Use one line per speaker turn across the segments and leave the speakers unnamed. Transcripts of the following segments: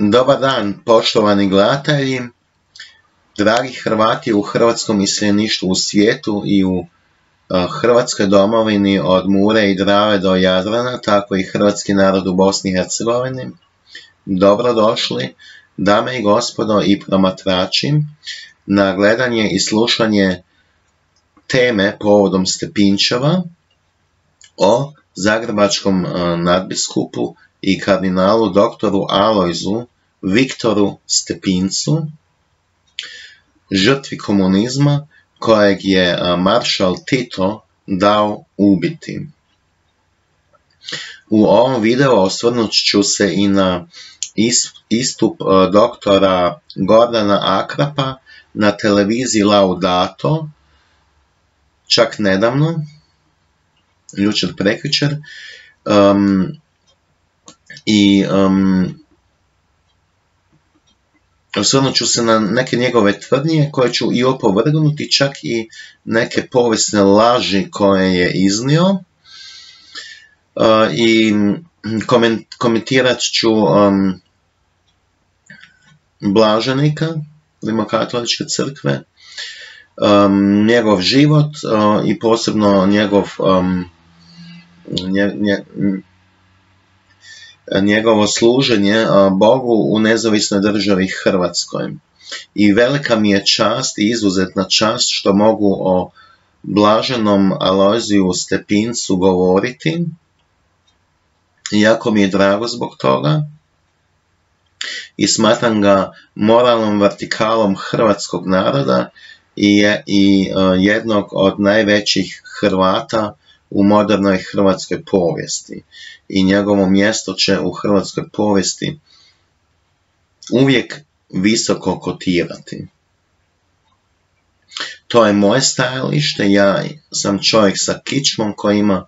Dobar dan, poštovani gledatelji, dragi Hrvati u hrvatskom iseljeništvu u svijetu i u Hrvatskoj domovini od Mure i Drave do Jadrana, tako i hrvatski narod u Bosni i Hercegovini. Dobrodošli, dame i gospodo i promatrači, na gledanje i slušanje teme povodom Stepinčeva o zagrebačkom nadbiskupu i kardinalu doktoru Alojzu Viktoru Stepincu, žrtvi komunizma kojeg je maršal Tito dao ubiti. U ovom videu osvrnut ću se i na istup doktora Gordana Akrapa na televiziji Laudato, čak nedavno, jučer prekvičer, i um, osvrnut ću se na neke njegove tvrdnje koje ću i opovrgnuti, čak i neke povijesne laži koje je iznio. Uh, I komentirat ću um, blaženika Rimokatoličke crkve, um, njegov život uh, i posebno njegov um, nje, nje, njegovo služenje Bogu u nezavisnoj državi Hrvatskoj. I velika mi je čast i izuzetna čast što mogu o blaženom Alojziju Stepincu govoriti. Jako mi je drago zbog toga i smatram ga moralnom vertikalom hrvatskog naroda i, i jednog od najvećih Hrvata u modernoj hrvatskoj povijesti i njegovo mjesto će u hrvatskoj povijesti uvijek visoko kotirati. To je moje stajalište, ja sam čovjek sa kičmom koji ima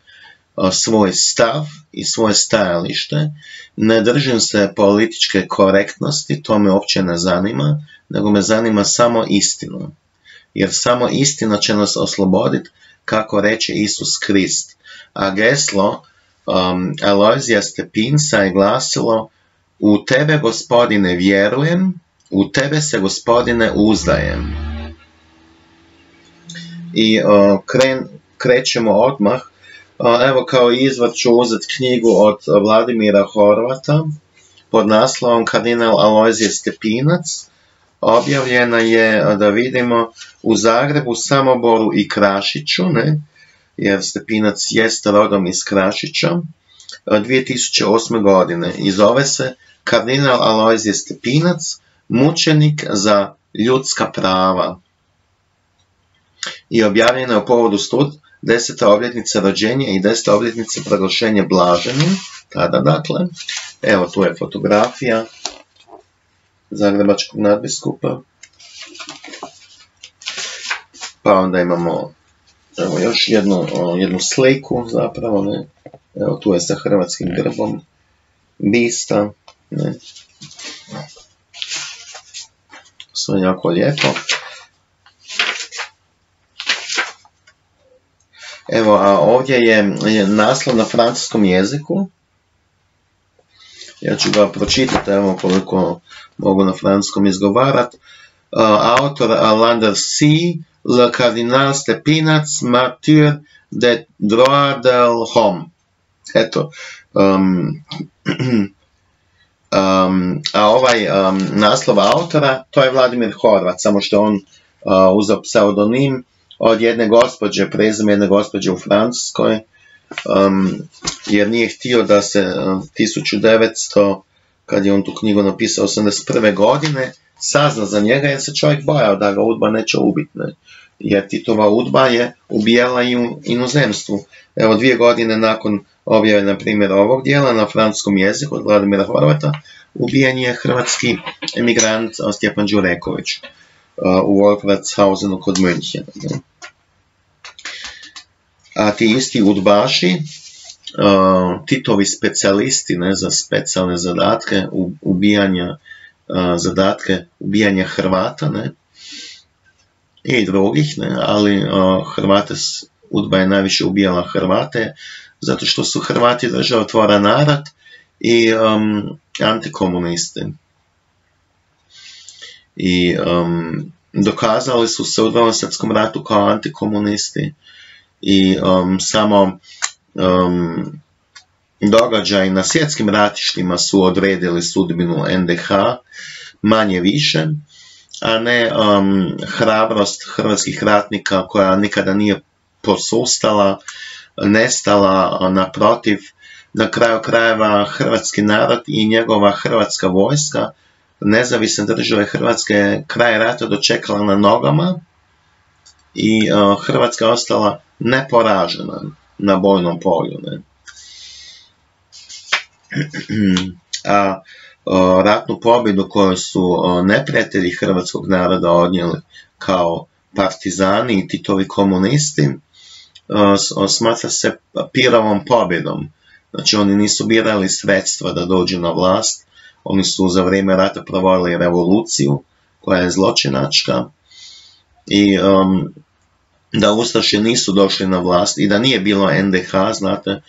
svoj stav i svoje stajalište, ne držim se političke korektnosti, to me uopće ne zanima, nego me zanima samo istinu. Jer samo istina će nas osloboditi kako reče Isus Krist. A geslo um, Alojzija Stepinca je glasilo U tebe, gospodine, vjerujem, u tebe se, gospodine, uzdajem. I uh, kren, krećemo odmah. Uh, evo kao izvor ću uzeti knjigu od Vladimira Horvata pod naslovom Kardinal Alojzije Stepinac objavljena je, da vidimo, u Zagrebu, Samoboru i Krašiću, ne? jer Stepinac jeste rodom iz Krašića, 2008. godine i zove se Kardinal Alojzije Stepinac, mučenik za ljudska prava. I objavljena je u povodu stud deseta obljetnica rođenja i deseta obljetnica proglašenja blaženim, tada dakle, evo tu je fotografija, zagrebačkog nadbiskupa. Pa onda imamo evo, još jednu, jednu sliku zapravo, ne. Evo tu je sa hrvatskim grbom bista, ne. Sve jako lijepo. Evo, a ovdje je, je naslov na francuskom jeziku. Ja ću ga pročitati, evo koliko mogu na francuskom izgovarat. Uh, autor Lander C. Le Cardinal Stepinac, martyr de droit del homme. Eto. Um, um, a ovaj um, naslov autora, to je Vladimir Horvat, samo što on uh, pseudonim od jedne gospođe, prezime jedne gospođe u Francuskoj, jer nije htio da se uh, 1900 kad je on tu knjigu napisao 81. godine, sazna za njega jer se čovjek bojao da ga Udba neće ubiti. Ne? Jer Titova Udba je ubijala i u inozemstvu. Evo dvije godine nakon objave, na primjer, ovog dijela na francuskom jeziku od Vladimira Horvata, ubijen je hrvatski emigrant Stjepan Đureković u Wolfratshausenu kod Münchena. A ti isti udbaši Titovi specijalisti za specijalne zadatke ubijanja zadatke ubijanja Hrvata ne, i drugih, ne, ali Hrvate Udba je najviše ubijala Hrvate zato što su Hrvati državotvora narod i um, antikomunisti. i um, dokazali su se u drugom svjetskom ratu kao antikomunisti i um, samo um, događaj na svjetskim ratištima su odredili sudbinu NDH manje više, a ne um, hrabrost hrvatskih ratnika koja nikada nije posustala, nestala, naprotiv, na kraju krajeva hrvatski narod i njegova hrvatska vojska, nezavisne države Hrvatske kraj rata dočekala na nogama i uh, Hrvatska ostala neporažena na bojnom polju. Ne? A ratnu pobjedu koju su neprijatelji hrvatskog naroda odnijeli kao partizani i titovi komunisti, smatra se piravom pobjedom. Znači oni nisu birali sredstva da dođu na vlast, oni su za vrijeme rata provodili revoluciju koja je zločinačka i um, da Ustaše nisu došli na vlast i da nije bilo NDH, znate,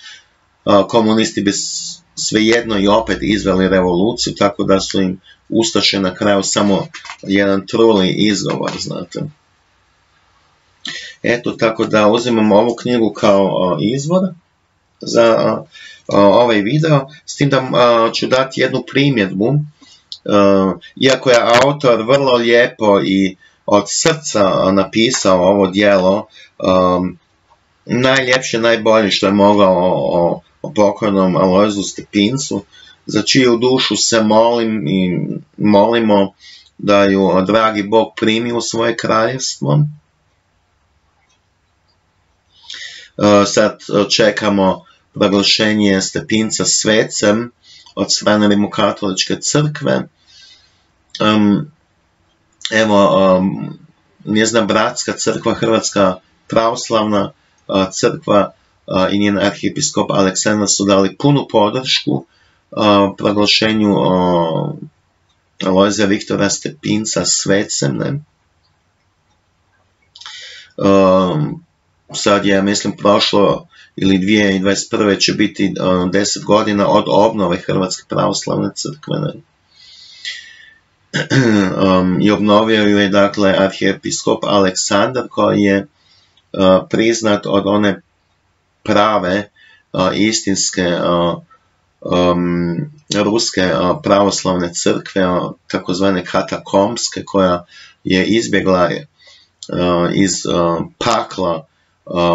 komunisti bi svejedno i opet izveli revoluciju, tako da su im Ustaše na kraju samo jedan truli izgovor, znate. Eto, tako da uzimamo ovu knjigu kao izvor za ovaj video, s tim da ću dati jednu primjedbu, iako je autor vrlo lijepo i od srca napisao ovo dijelo, najljepše, najbolje što je mogao o, pokojnom Alojzu Stepincu, za čiju dušu se molim i molimo da ju dragi Bog primi u svoje kraljevstvo. Sad čekamo proglašenje Stepinca svecem od strane Rimokatoličke crkve. Um, evo, um, njezna bratska crkva, Hrvatska pravoslavna uh, crkva uh, i njen arhijepiskop Aleksandar su dali punu podršku uh, proglašenju Alojza Viktora Stepinca svecem. Ne? Um, sad je, mislim, prošlo ili 2021. će biti 10 godina od obnove Hrvatske pravoslavne crkve. Um, I obnovio ju je dakle arhijepiskop Aleksandar koji je uh, priznat od one prave uh, istinske uh, um, ruske pravoslavne crkve, takozvane katakomske, koja je izbjegla iz pakla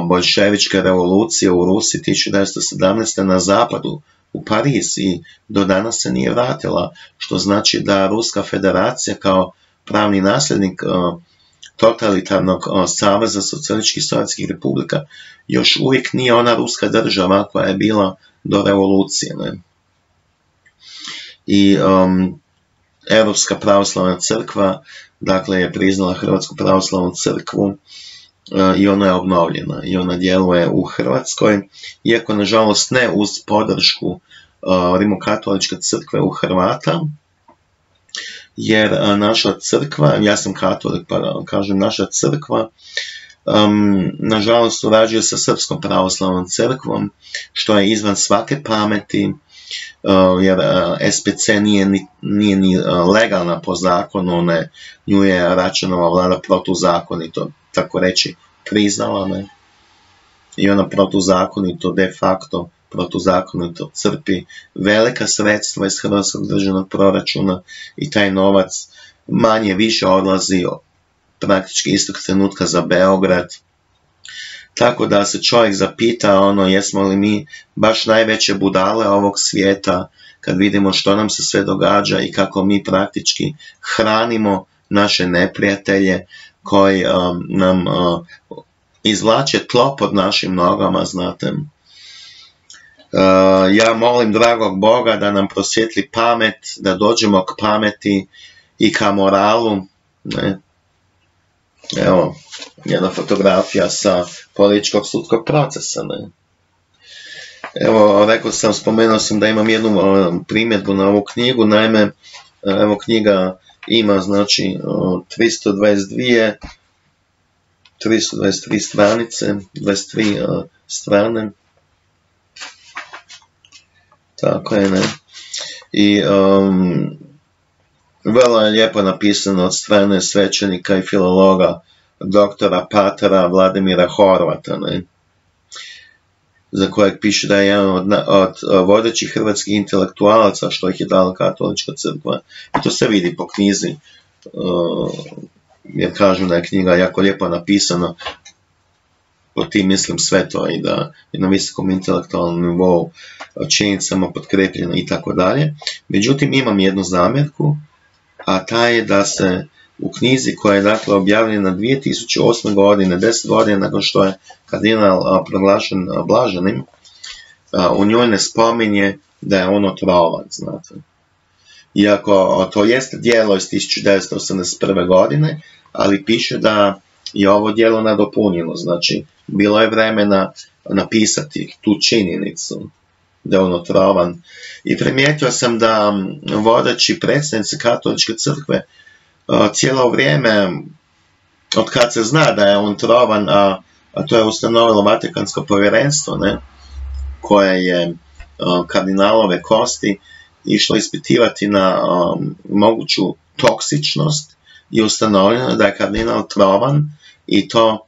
bolševičke revolucije u Rusiji 1917. na zapadu u Pariz i do danas se nije vratila, što znači da Ruska federacija kao pravni nasljednik totalitarnog saveza socijalističkih sovjetskih republika još uvijek nije ona ruska država koja je bila do revolucije. I um, Europska pravoslavna crkva dakle je priznala Hrvatsku pravoslavnu crkvu i ona je obnovljena i ona djeluje u Hrvatskoj, iako nažalost ne uz podršku Rimokatoličke crkve u Hrvata, jer naša crkva, ja sam katolik pa kažem naša crkva, nažalost urađuje sa Srpskom pravoslavnom crkvom, što je izvan svake pameti, jer SPC nije ni, legalna po zakonu, ne, nju je Račanova vlada protuzakonito tako reći, priznala me i ona protuzakonito, de facto, protuzakonito crpi velika sredstva iz hrvatskog državnog proračuna i taj novac manje više odlazi praktički istog trenutka za Beograd. Tako da se čovjek zapita ono jesmo li mi baš najveće budale ovog svijeta kad vidimo što nam se sve događa i kako mi praktički hranimo naše neprijatelje, koji um, nam uh, izvlače tlo pod našim nogama, znate. Uh, ja molim dragog Boga da nam prosvjetli pamet, da dođemo k pameti i ka moralu. Ne? Evo, jedna fotografija sa političkog sudskog procesa. Ne? Evo, rekao sam, spomenuo sam da imam jednu uh, primjedbu na ovu knjigu, naime, evo knjiga ima znači 322 323 stranice, 23 strane. Tako je, ne. I vrlo je lijepo napisano od strane svećenika i filologa doktora Patera Vladimira Horvata, ne? Za kojeg piše da je jedan od, od vodećih hrvatskih intelektualaca što ih je dala katolička crkva. I to se vidi po knjizi, uh, jer kažu da je knjiga jako lijepo napisana, po tim mislim sve to i da je na visokom intelektualnom nivou činjenicama potkrepljeno i tako dalje. Međutim, imam jednu zamjerku, a ta je da se u knjizi koja je dakle objavljena 2008. godine, 10 godina nakon što je kardinal proglašen blaženim, u njoj ne spominje da je on otrovan, znate. Iako to jeste dijelo iz 1981. godine, ali piše da je ovo dijelo nadopunjeno, znači bilo je vremena napisati tu činjenicu da je on otrovan. I primijetio sam da vodeći predstavnici katoličke crkve cijelo vrijeme, od kad se zna da je on trovan, a, a to je ustanovilo Vatikansko povjerenstvo, ne, koje je kardinalove kosti išlo ispitivati na moguću toksičnost i ustanovljeno da je kardinal trovan i to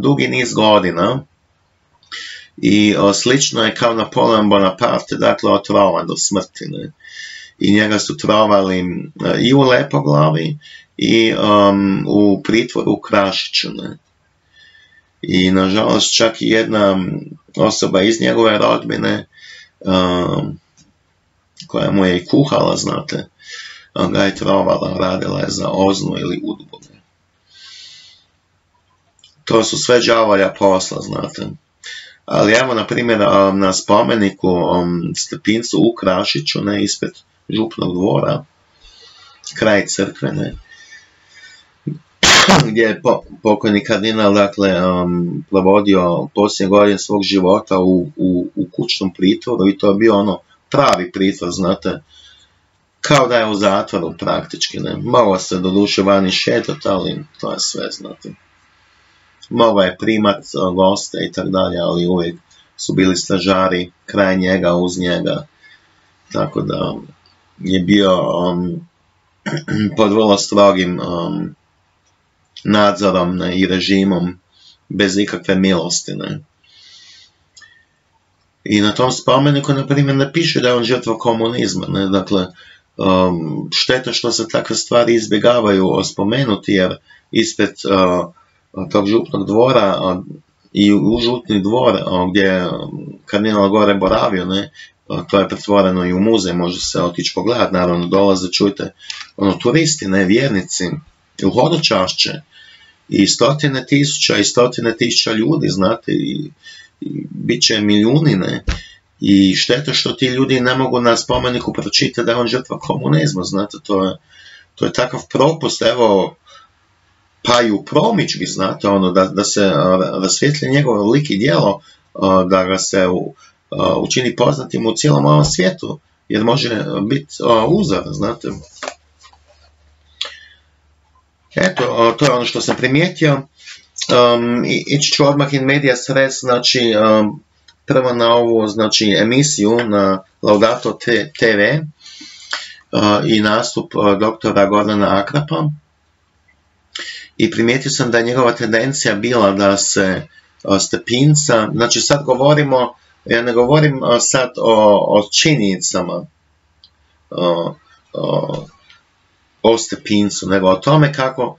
dugi niz godina i slično je kao Napoleon Bonaparte, dakle otrovan do smrti. I njega su trovali e, i u Lepoglavi i u pritvoru u Krašiću. Ne? I nažalost čak i jedna osoba iz njegove rodbine um, koja mu je i kuhala, znate, ga je trovala, radila je za oznu ili udbu. To su sve džavolja posla, znate. Ali evo, na primjer, um, na spomeniku um, Stepincu u Krašiću, ne, ispred župnog dvora, kraj crkvene, gdje je pokojni kardinal dakle, um, provodio posljednje godine svog života u, u, u kućnom pritvoru i to je bio ono pravi pritvor, znate, kao da je u zatvoru praktički, ne. Moglo se do duše vani šetati, ali to je sve, znate. Mogao je primat goste i tako dalje, ali uvijek su bili stražari kraj njega, uz njega. Tako da, je bio um, pod vrlo strogim um, nadzorom ne, i režimom bez ikakve milosti. Ne. I na tom spomeniku, na primjer, ne piše da je on žrtva komunizma. Ne. Dakle, um, šteta što se takve stvari izbjegavaju spomenuti, jer ispred uh, tog župnog dvora uh, i u žutni dvor uh, gdje je kardinal gore boravio, ne, to je pretvoreno i u muzej, može se otići pogledati, naravno dolaze, čujte, ono, turisti, ne, vjernici, u hodočašće, i stotine tisuća i stotine tisuća ljudi, znate, i, i bit će milijuni, ne, i šteta što ti ljudi ne mogu na spomeniku pročitati da je on žrtva komunizma, znate, to je, to je takav propust, evo, pa i u promičbi, znate, ono, da, da se rasvjetlje njegovo lik i djelo, da ga se u, učini poznatim u cijelom ovom svijetu, jer može biti uzor, znate. Eto, to je ono što sam primijetio. Um, ići ću odmah in media stres, znači um, prvo na ovu znači, emisiju na Laudato TV uh, i nastup uh, doktora Gordana Akrapa. I primijetio sam da je njegova tendencija bila da se uh, stepinca, znači sad govorimo ja ne govorim sad o, o činjenicama, o, o stepincu, nego o tome kako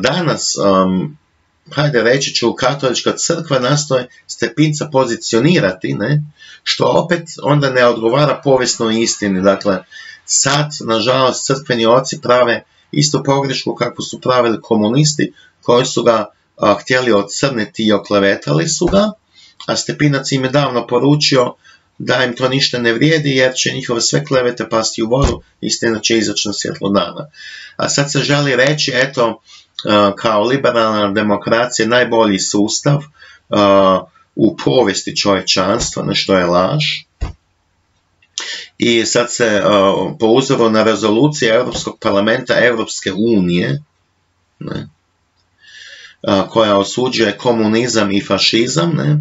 danas, um, hajde reći ću, katolička crkva nastoje stepinca pozicionirati, ne, što opet onda ne odgovara povijesnoj istini. Dakle, sad, nažalost, crkveni oci prave istu pogrešku kako su pravili komunisti, koji su ga htjeli ocrniti i oklevetali su ga, a Stepinac im je davno poručio da im to ništa ne vrijedi jer će njihove sve klevete pasti u vodu, istina će izaći na svjetlo dana. A sad se želi reći, eto, kao liberalna demokracija najbolji sustav u povijesti čovječanstva, na što je laž. I sad se po uzoru na rezolucije Europskog parlamenta Europske unije, ne, koja osuđuje komunizam i fašizam, ne,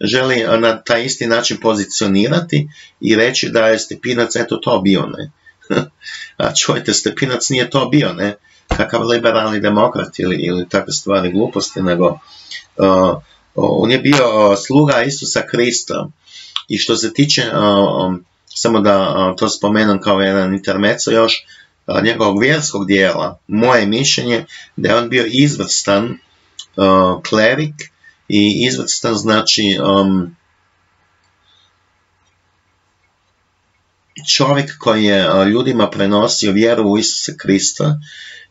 želi na taj isti način pozicionirati i reći da je Stepinac eto to bio, ne. A čujte, Stepinac nije to bio, ne? Kakav liberalni demokrat ili, ili takve stvari gluposti, nego on je bio sluga Isusa Krista. I što se tiče, samo da to spomenem kao jedan intermeco još, njegovog vjerskog dijela, moje mišljenje da je on bio izvrstan klerik i izvrstan znači um, čovjek koji je ljudima prenosio vjeru u Isusa Krista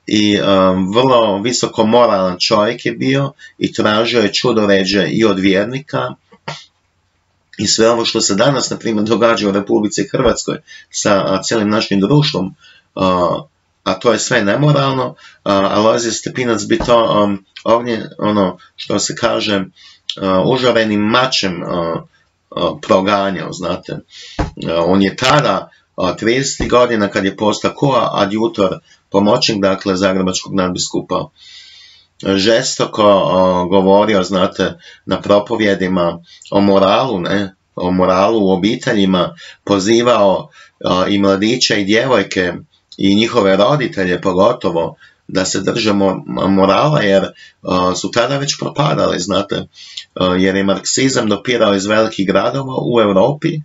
i um, vrlo visoko moralan čovjek je bio i tražio je čudoređe i od vjernika i sve ovo što se danas, na primjer, događa u Republici Hrvatskoj sa cijelim našim društvom, a to je sve nemoralno, Alozije Stepinac bi to um, ovdje, ono što se kaže, užarenim mačem proganjao, znate. On je tada, 30 godina kad je postao ko adjutor, pomoćnik, dakle, Zagrebačkog nadbiskupa, žestoko govorio, znate, na propovjedima o moralu, ne, o moralu u obiteljima, pozivao i mladiće i djevojke i njihove roditelje pogotovo da se držamo morala jer su tada već propadali, znate, jer je marksizam dopirao iz velikih gradova u Europi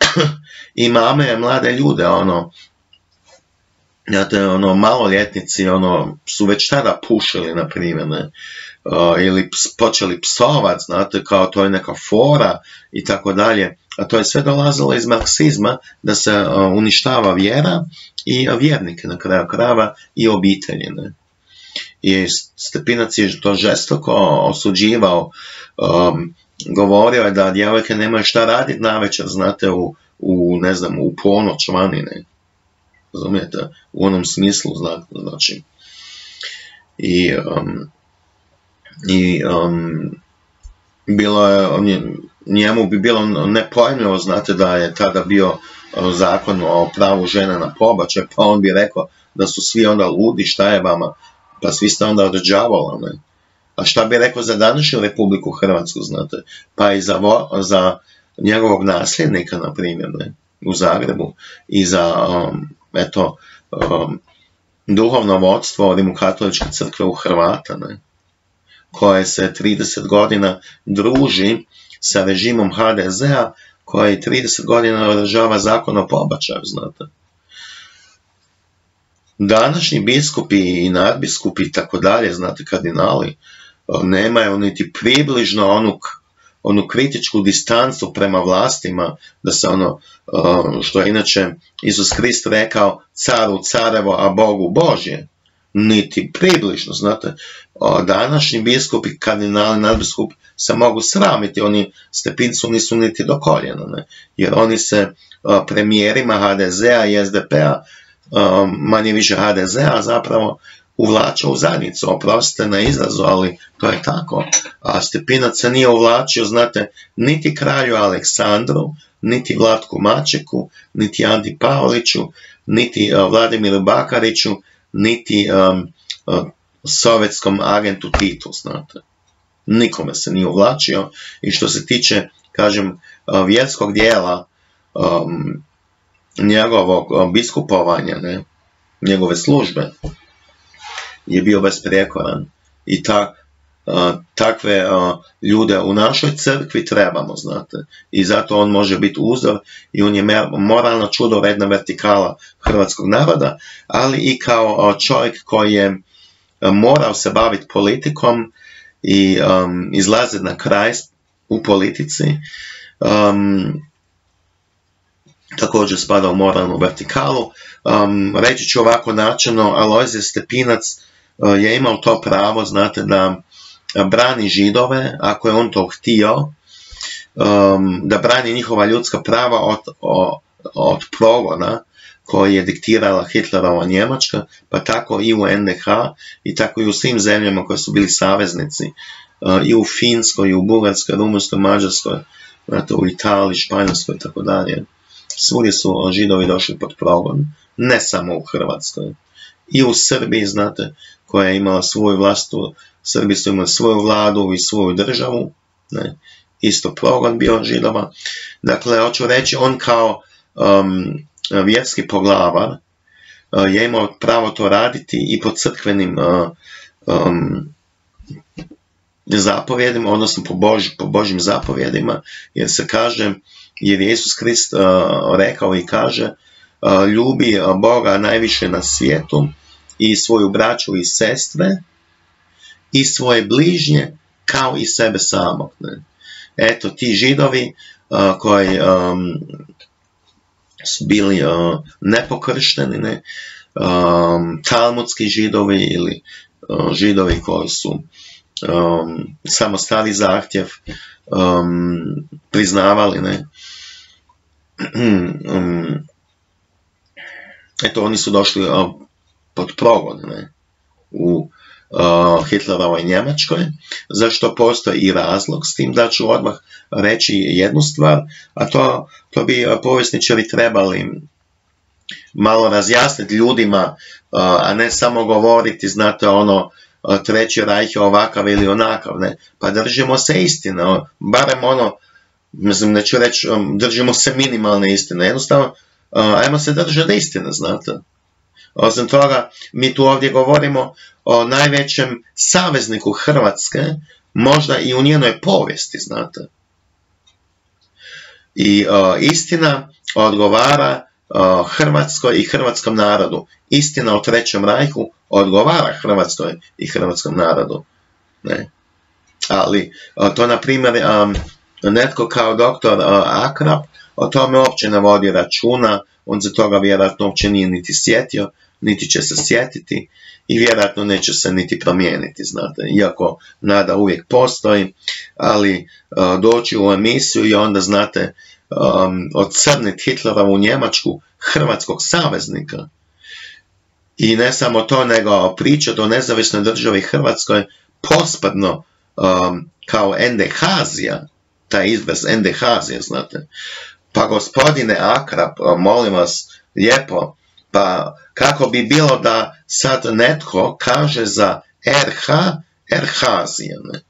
i mame mlade ljude, ono, Znate, ono, maloljetnici, ono, su već tada pušili, na primjer, ne, ili počeli psovat, znate, kao to je neka fora i tako dalje, to je sve dolazilo iz marksizma da se uništava vjera i vjernike na kraju krava i obitelji, ne. I Stepinac je to žestoko osuđivao, um, govorio je da djevojke nemaju šta raditi na večer, znate, u, u, ne znam, u ponoć vani, ne razumijete, u onom smislu, znači. I, um, i bilo je, njemu bi bilo nepojmljivo, znate da je tada bio uh, zakon o pravu žene na pobačaj, pa on bi rekao da su svi onda ludi, šta je vama, pa svi ste onda od ne. A šta bi rekao za današnju Republiku Hrvatsku, znate, pa i za, za njegovog nasljednika, na primjer, ne, u Zagrebu, i za um, eto, um, duhovno vodstvo Rimokatoličke crkve u Hrvata, ne, koje se 30 godina druži sa režimom HDZ-a, koji 30 godina održava zakon o pobačaju, znate. Današnji biskupi i nadbiskupi i tako dalje, znate, kardinali, nemaju niti približno onu onu kritičku distancu prema vlastima, da se ono, što je inače Isus Krist rekao, caru carevo, a Bogu Božje, niti približno, znate, današnji biskupi, kardinali, nadbiskupi se mogu sramiti, oni stepincu nisu niti do koljena, ne? jer oni se premijerima HDZ-a i SDP-a, manje više HDZ-a zapravo uvlačio u zadnicu, oprostite na izrazu, ali to je tako. A Stepinac se nije uvlačio, znate, niti kralju Aleksandru, niti Vlatku Mačeku, niti Andi Pavliću, niti Vladimiru Bakariću, niti um, sovjetskom agentu Titu, znate. Nikome se nije uvlačio i što se tiče, kažem, uh, vjerskog dijela um, njegovog biskupovanja, ne, njegove službe, je bio besprijekoran. I ta, takve ljude u našoj crkvi trebamo, znate. I zato on može biti uzor i on je moralna čudoredna vertikala hrvatskog naroda, ali i kao čovjek koji je morao se baviti politikom i um, izlaziti na kraj u politici. Um, također spada u moralnu vertikalu. Um, reći ću ovako načelno, Alojzije Stepinac je imao to pravo, znate, da brani židove, ako je on to htio, da brani njihova ljudska prava od, od progona koji je diktirala Hitlerova Njemačka, pa tako i u NDH i tako i u svim zemljama koje su bili saveznici, e, i u Finskoj, i u Bugarskoj, Rumunskoj, Mađarskoj, u Italiji, Španjolskoj i tako dalje. Su židovi došli pod progon, ne samo u Hrvatskoj. I u Srbiji, znate, koja je imala svoju vlastu, Srbi su imali svoju vladu i svoju državu, ne, isto progon bio židova. Dakle, hoću reći, on kao um, vjerski poglavar je imao pravo to raditi i po crkvenim zapovjedima, odnosno po, po Božim zapovjedima, jer se kaže, jer Jezus Krist rekao i kaže, ljubi Boga najviše na svijetu i svoju braću i sestre i svoje bližnje kao i sebe samog. Ne. Eto, ti židovi koji su bili nepokršteni, ne, talmudski židovi ili židovi koji su samo stali zahtjev priznavali, ne, eto, oni su došli pod progon ne, u uh, Hitlerovoj Njemačkoj, zašto postoji i razlog s tim da ću odmah reći jednu stvar, a to, to bi povjesničari trebali malo razjasniti ljudima, a ne samo govoriti, znate, ono, treći rajh je ovakav ili onakav, ne, pa držimo se istine, barem ono, mislim, neću reći, držimo se minimalne istine, jednostavno, ajmo se držati istine, znate. Osim toga, mi tu ovdje govorimo o najvećem savezniku Hrvatske, možda i u njenoj povijesti, znate. I istina odgovara Hrvatskoj i hrvatskom narodu. Istina o Trećem rajhu odgovara Hrvatskoj i hrvatskom narodu. Ne. Ali to, na primjer, netko kao doktor Akrap o tome uopće ne vodi računa, on se toga vjerojatno uopće nije niti sjetio, niti će se sjetiti i vjerojatno neće se niti promijeniti, znate, iako nada uvijek postoji, ali doći u emisiju i onda, znate, um, odcrniti Hitlera u Njemačku, hrvatskog saveznika, i ne samo to, nego pričati o nezavisnoj državi Hrvatskoj pospadno um, kao Endehazija, taj izraz Endehazija, znate. Pa gospodine Akrap, molim vas, lijepo, pa kako bi bilo da sad netko kaže za RH, RH-zija, ne?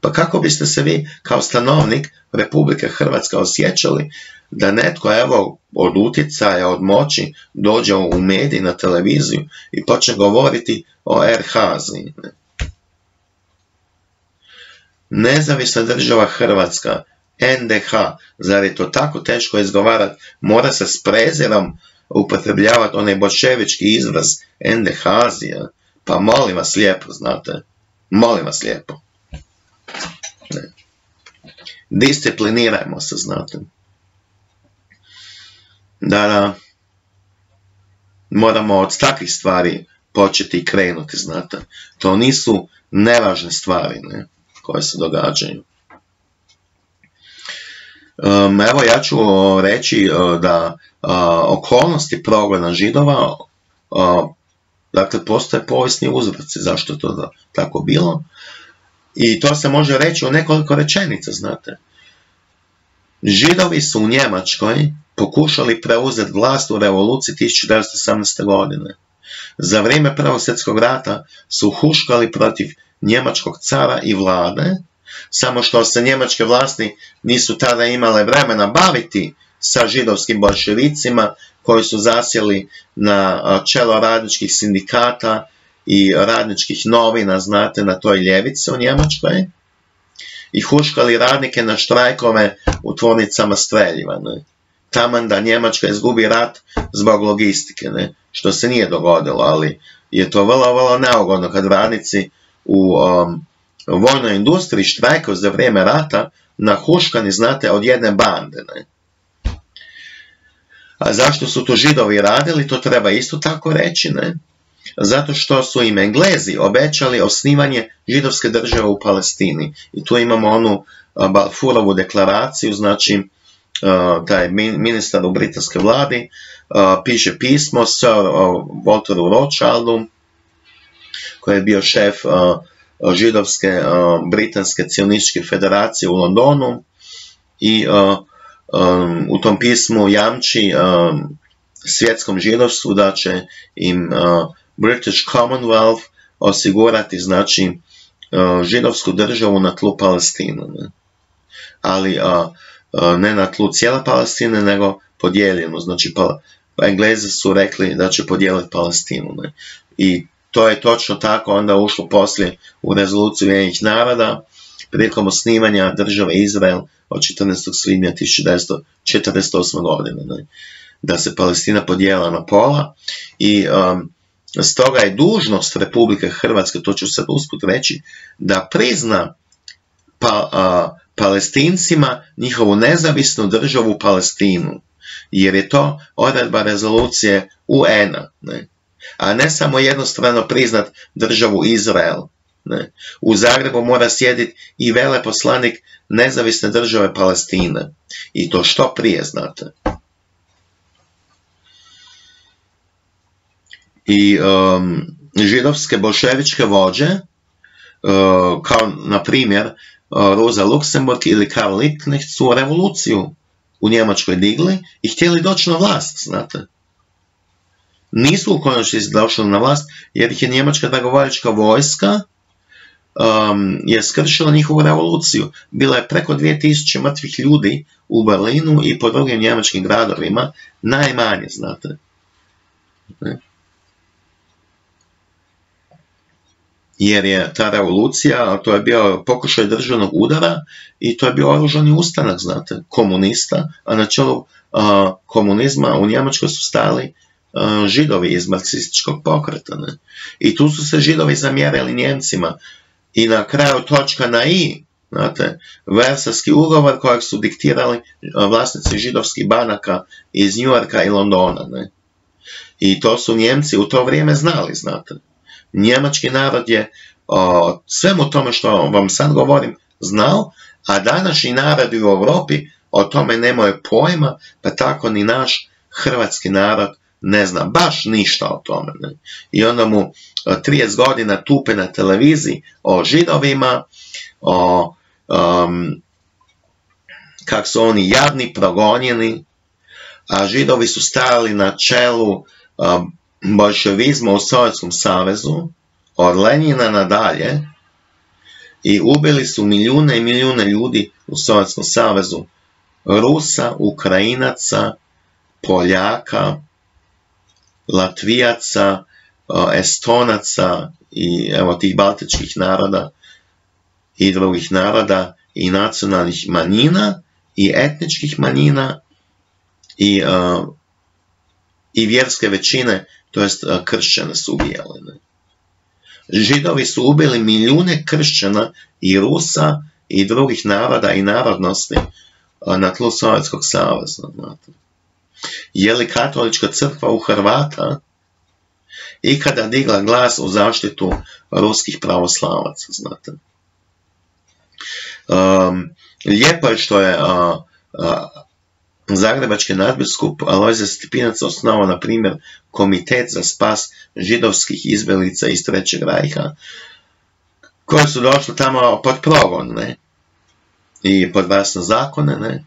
Pa kako biste se vi kao stanovnik Republike Hrvatske osjećali da netko evo od utjecaja, od moći dođe u mediji, na televiziju i počne govoriti o RH-ziji. Ne? Nezavisna država Hrvatska, NDH, zar je to tako teško izgovarati, mora se s prezirom upotrebljavati onaj boševički izraz endehazija, pa molim vas lijepo, znate, molim vas lijepo. Ne. Disciplinirajmo se, znate. Da, da, moramo od takvih stvari početi krenuti, znate. To nisu nevažne stvari, koje se događaju. Evo ja ću reći uh, da uh, okolnosti progona židova, uh, dakle postoje povijesni uzroci zašto to da, tako bilo i to se može reći u nekoliko rečenica, znate. Židovi su u Njemačkoj pokušali preuzeti vlast u revoluciji 1918. godine. Za vrijeme Prvog svjetskog rata su huškali protiv njemačkog cara i vlade, samo što se njemačke vlasti nisu tada imale vremena baviti sa židovskim bolševicima koji su zasjeli na čelo radničkih sindikata i radničkih novina, znate, na toj ljevici u Njemačkoj i huškali radnike na štrajkove u tvornicama streljiva. Taman da Njemačka izgubi rat zbog logistike, ne, što se nije dogodilo, ali je to vrlo, vrlo neugodno kad radnici u vojnoj industriji štrajkao za vrijeme rata nahuškani, znate, od jedne bande. Ne? A zašto su to židovi radili, to treba isto tako reći, ne? Zato što su im Englezi obećali osnivanje židovske države u Palestini. I tu imamo onu Balfurovu deklaraciju, znači taj ministar u britanske vladi piše pismo Sir Walteru Rothschildu, koji je bio šef židovske britanske cionističke federacije u Londonu i u tom pismu jamči svjetskom židovstvu da će im British Commonwealth osigurati znači židovsku državu na tlu Palestinu. Ali ne na tlu cijele Palestine, nego podijeljenu. Znači Englezi su rekli da će podijeliti Palestinu. Ne? I to je točno tako onda ušlo poslije u rezoluciju Ujedinjenih naroda prilikom osnivanja države Izrael od 14. svibnja 1948. godine. Ne? Da se Palestina podijela na pola i um, stoga je dužnost Republike Hrvatske, to ću sad usput reći, da prizna pa, palestincima njihovu nezavisnu državu Palestinu. Jer je to odredba rezolucije UN-a. A ne samo jednostrano priznat državu Izrael. Ne? U Zagrebu mora sjediti i veleposlanik nezavisne države Palestine. I to što prije, znate. I um, židovske bolševičke vođe, uh, kao na primjer Roza Luksemburg ili Karl Liebknecht su revoluciju u Njemačkoj digli i htjeli doći na vlast, znate. Nisu u konačnici došli na vlast jer ih je njemačka dragovoljačka vojska um, je skršila njihovu revoluciju. Bila je preko 2000 mrtvih ljudi u Berlinu i po drugim njemačkim gradovima, najmanje, znate. Jer je ta revolucija, to je bio pokušaj državnog udara i to je bio oružani ustanak, znate, komunista, a na čelu komunizma u Njemačkoj su stali židovi iz marksističkog pokreta. Ne? I tu su se židovi zamjerali Njemcima i na kraju točka na i, znate, Versarski ugovor kojeg su diktirali vlasnici židovskih banaka iz Yorka i Londona. Ne? I to su Njemci u to vrijeme znali, znate njemački narod je o svemu tome što vam sad govorim znao, a današnji narod u Europi o tome nemaju pojma, pa tako ni naš hrvatski narod ne zna baš ništa o tome. Ne? I onda mu 30 godina tupe na televiziji o židovima, o um, kak su oni jadni, progonjeni, a židovi su stajali na čelu um, bolševizma u Sovjetskom savezu, od Lenjina nadalje, i ubili su milijune i milijune ljudi u Sovjetskom savezu, Rusa, Ukrajinaca, Poljaka, Latvijaca, Estonaca i evo tih baltičkih naroda i drugih naroda i nacionalnih manjina i etničkih manjina i, i vjerske većine to jest kršćane su ubijali. Židovi su ubili milijune kršćana i Rusa i drugih naroda i narodnosti na tlu Sovjetskog saveza. Znate. Je li katolička crkva u Hrvata ikada digla glas u zaštitu ruskih pravoslavaca, znate. Um, lijepo je što je Zagrebački nadbiskup Alojzije Stipinac osnovao, na primjer, komitet za spas židovskih izbjelica iz Trećeg rajha, koji su došli tamo pod progon, ne? I pod vasne zakone, ne?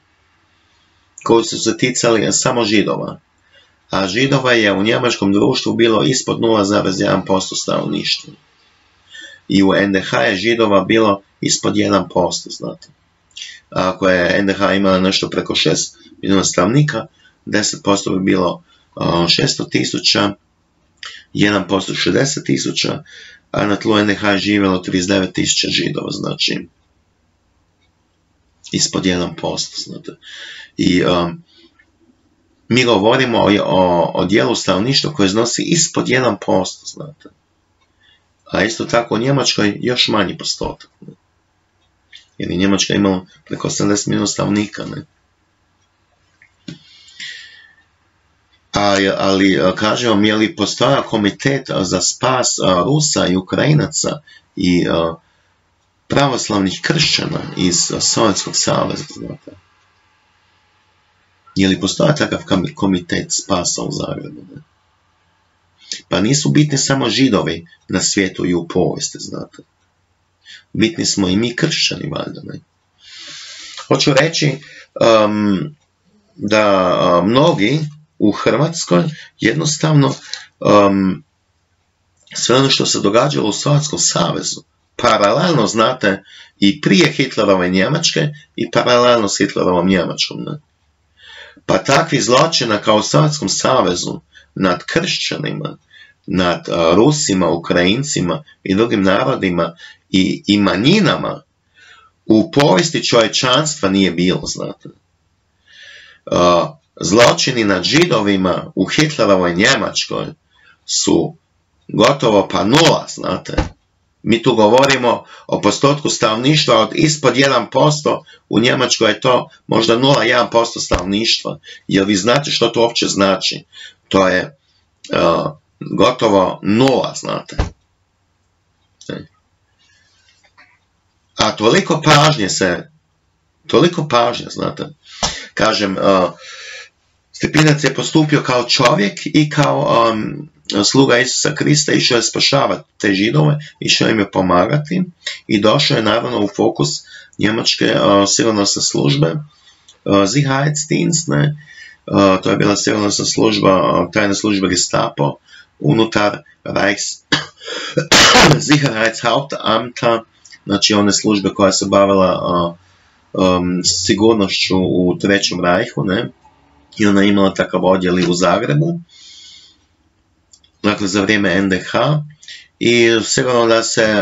Koji su se ticali samo židova. A židova je u njemačkom društvu bilo ispod 0,1% stanovništva. I u NDH je židova bilo ispod 1%, znate ako je NDH imala nešto preko 6 milijuna stavnika, 10% bi bilo 600 tisuća, 1% 60 tisuća, a na tlu NDH je živjelo 39 tisuća židova, znači ispod 1%. Znate. I um, mi govorimo o, o, o dijelu stanovništva koje iznosi ispod 1%, znate. A isto tako u Njemačkoj još manji postotak. Znate jer je Njemačka imala preko 80 milijuna stavnika. Ne? A, ali kažem vam, je li postoja komitet za spas Rusa i Ukrajinaca i pravoslavnih kršćana iz Sovjetskog saveza, znate? Je li postoja takav komitet spasa u Zagrebu? Pa nisu bitni samo židovi na svijetu i u povijesti, znate bitni smo i mi kršćani, valjda. Hoću reći um, da mnogi u Hrvatskoj jednostavno um, sve ono što se događalo u Sovjetskom savezu, paralelno, znate, i prije Hitlerove Njemačke i paralelno s Hitlerovom Njemačkom. Ne? Pa takvi zločina kao u Sovjetskom savezu nad kršćanima, nad Rusima, Ukrajincima i drugim narodima i, i manjinama u povijesti čovječanstva nije bilo, znate. Zločini nad židovima u Hitlerovoj Njemačkoj su gotovo pa nula, znate. Mi tu govorimo o postotku stanovništva od ispod 1%, u Njemačkoj je to možda 0,1% stanovništva. Jer vi znate što to uopće znači? To je uh, gotovo nula, znate. A toliko pažnje se, toliko pažnje, znate. Kažem, uh, Stepinac je postupio kao čovjek i kao sluga Isusa Krista išao je spašavati te židove, išao im je pomagati i došao je naravno u fokus njemačke sigurnosne službe uh, Sicherheitsdienst, to je bila sigurnosna služba, tajna služba Gestapo unutar Reichs Sicherheitshauptamta, znači one službe koja se bavila um, sigurnošću u Trećem rajhu, ne? i ona je imala takav odjel i u Zagrebu dakle za vrijeme NDH i sigurno da se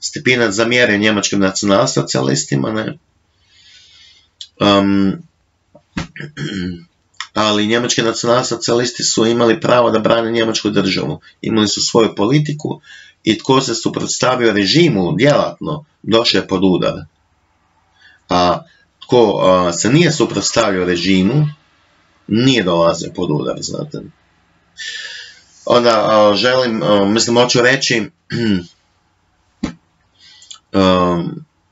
Stepinac zamjeri njemačkim nacionalsocialistima, ne? Um, ali njemački nacionalsocijalisti su imali pravo da brane njemačku državu. Imali su svoju politiku i tko se suprotstavio režimu djelatno, došao je pod udar. A tko se nije suprotstavio režimu, nije dolazio pod udar, znate onda želim, mislim, hoću reći,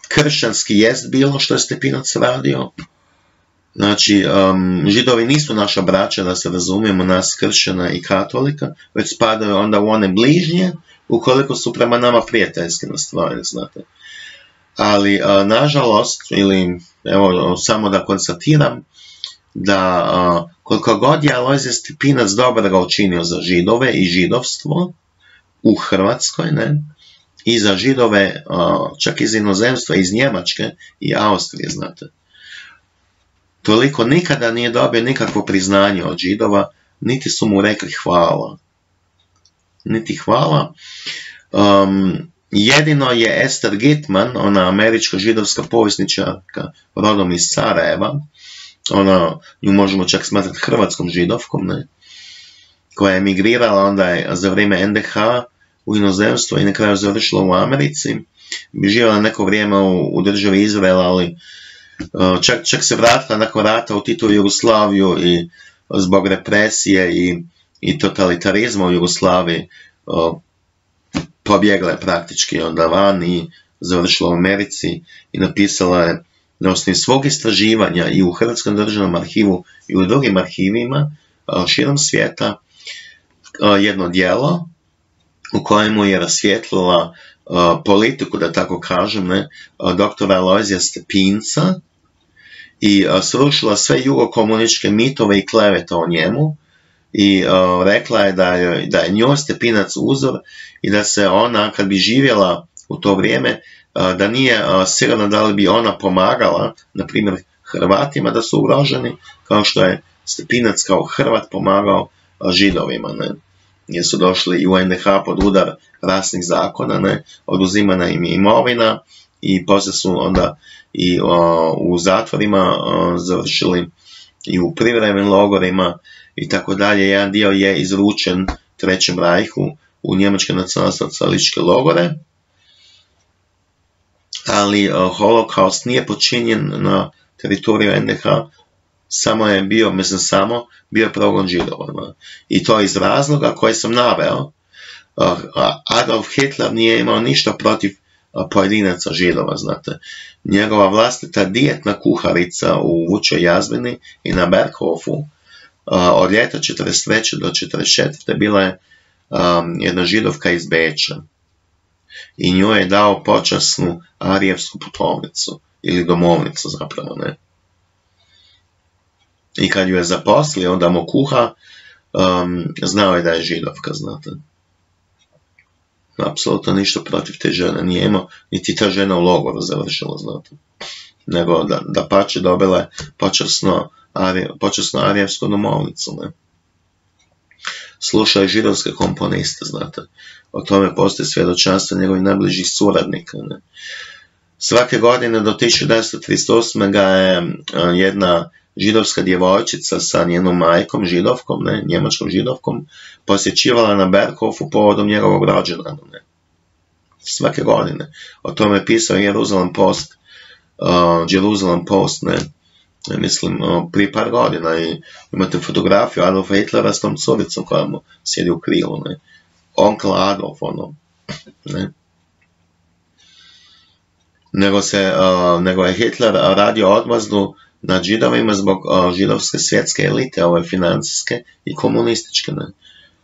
kršćanski jest bilo što je Stepinac radio. Znači, židovi nisu naša braća, da se razumijemo, nas kršćana i katolika, već spadaju onda u one bližnje, ukoliko su prema nama prijateljski na stvari, znate. Ali, nažalost, ili, evo, samo da konstatiram, da koliko god je Alojzije Stipinac dobro učinio za židove i židovstvo u Hrvatskoj, ne, i za židove čak iz inozemstva, iz Njemačke i Austrije, znate. Toliko nikada nije dobio nikakvo priznanje od židova, niti su mu rekli hvala. Niti hvala. Um, jedino je Esther Gitman, ona američka židovska povjesničarka rodom iz Sarajeva, ona, nju možemo čak smatrati hrvatskom židovkom, ne, koja je emigrirala onda za vrijeme NDH u inozemstvo i na kraju završila u Americi. Živjela neko vrijeme u, državi Izraela, ali uh, čak, čak se vratila nakon rata u Titu Jugoslaviju i zbog represije i, i totalitarizma u Jugoslaviji uh, pobjegla je praktički onda van i završila u Americi i napisala je na osnovi svog istraživanja i u Hrvatskom državnom arhivu i u drugim arhivima širom svijeta jedno dijelo u kojemu je rasvjetlila politiku, da tako kažem, doktora Alojzija Stepinca i srušila sve jugokomuničke mitove i klevete o njemu i rekla je, da je njoj Stepinac uzor i da se ona kad bi živjela u to vrijeme da nije sigurno da li bi ona pomagala, na primjer, Hrvatima da su ugroženi, kao što je Stepinac kao Hrvat pomagao židovima, ne? Jer su došli i u NDH pod udar rasnih zakona, ne? Oduzimana im je imovina i poslije su onda i u zatvorima završili i u privremenim logorima i tako dalje. Jedan dio je izručen Trećem rajhu u njemačke nacionalno-socijalističke logore, ali uh, holokaust nije počinjen na teritoriju NDH, samo je bio, mislim samo, bio progon židova. I to iz razloga koje sam naveo, uh, Adolf Hitler nije imao ništa protiv uh, pojedinaca židova, znate. Njegova vlastita dijetna kuharica u Vučoj jazbini i na Berghofu od ljeta 43. do 44. bila je jedna židovka iz Beča i njoj je dao počasnu arijevsku putovnicu ili domovnicu zapravo, ne. I kad ju je zaposlio onda mu kuha, um, znao je da je židovka, znate. Apsolutno ništa protiv te žene nije imao, niti ta žena u logoru završila, znate. Nego da, da pače dobila počasno počasno arijevsku domovnicu. Ne? Slušao je židovske komponiste, znate. O tome postoji svjedočanstvo njegovih najbližih suradnika. Ne? Svake godine do 1938. ga je jedna židovska djevojčica sa njenom majkom, židovkom, ne, njemačkom židovkom, posjećivala na Berkofu povodom njegovog rođendana. Ne. Svake godine. O tome je pisao Jerusalem Post, uh, Jerusalem Post, ne, mislim, uh, prije par godina i imate fotografiju Adolfa Hitlera s tom curicom koja mu sjedi u krilu, ne. Onkla Adolf, ono, ne. Nego, se, uh, nego je Hitler radio odmazdu nad židovima zbog židovske svjetske elite, ove financijske i komunističke, ne,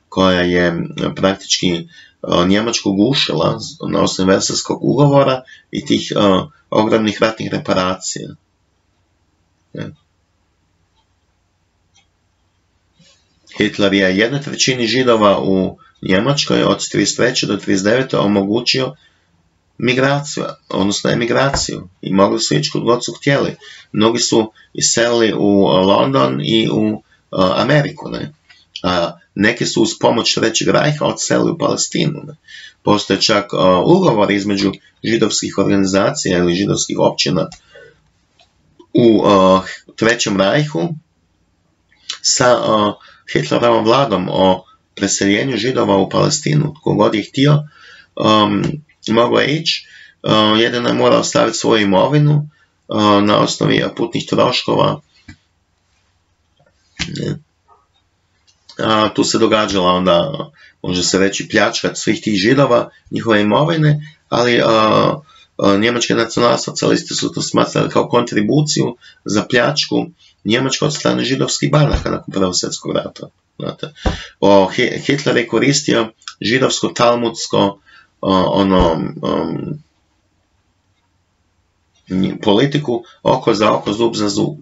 koja je praktički Njemačku gušila na osnovu ugovora i tih ogromnih ratnih reparacija. Hitler je jednoj trećini židova u Njemačkoj od 33. do 39. omogućio migraciju, odnosno emigraciju i mogli su ići kod god su htjeli. Mnogi su iselili u London i u Ameriku, ne? Neki su uz pomoć Trećeg rajha odselili u Palestinu. Ne? Postoje čak ugovor između židovskih organizacija ili židovskih općina u Trećem rajhu sa Hitlerovom vladom o preseljenju židova u Palestinu, kogod je htio, um, mogla ići, uh, jedino je morao staviti svoju imovinu uh, na osnovi putnih troškova. A, tu se događala onda, može se reći, pljačkat svih tih židova, njihove imovine, ali uh, njemačke nacionalsocijaliste su to smatrali kao kontribuciju za pljačku Njemačka od strane židovskih banaka nakon Prvog svjetskog rata. Hitler je koristio židovsko talmudsko ono um, politiku oko za oko, zub za zub.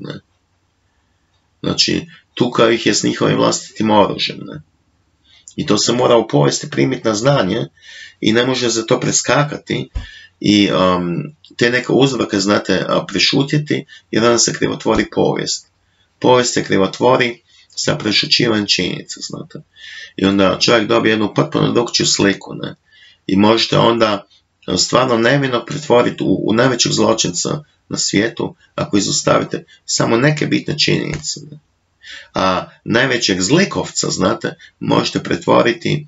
Znači, tukao ih je s njihovim vlastitim oružjem. I to se mora u povijesti primiti na znanje i ne može za to preskakati i um, te neke uzroke, znate, prešutjeti jer onda se krivotvori povijest. Povijest se krivotvori sa prešućivanjem činjenica, znate. I onda čovjek dobije jednu potpuno drugčiju sliku, ne i možete onda e, stvarno nevino pretvoriti u, u najvećeg zločinca na svijetu ako izostavite samo neke bitne činjenice. A najvećeg zlikovca, znate, možete pretvoriti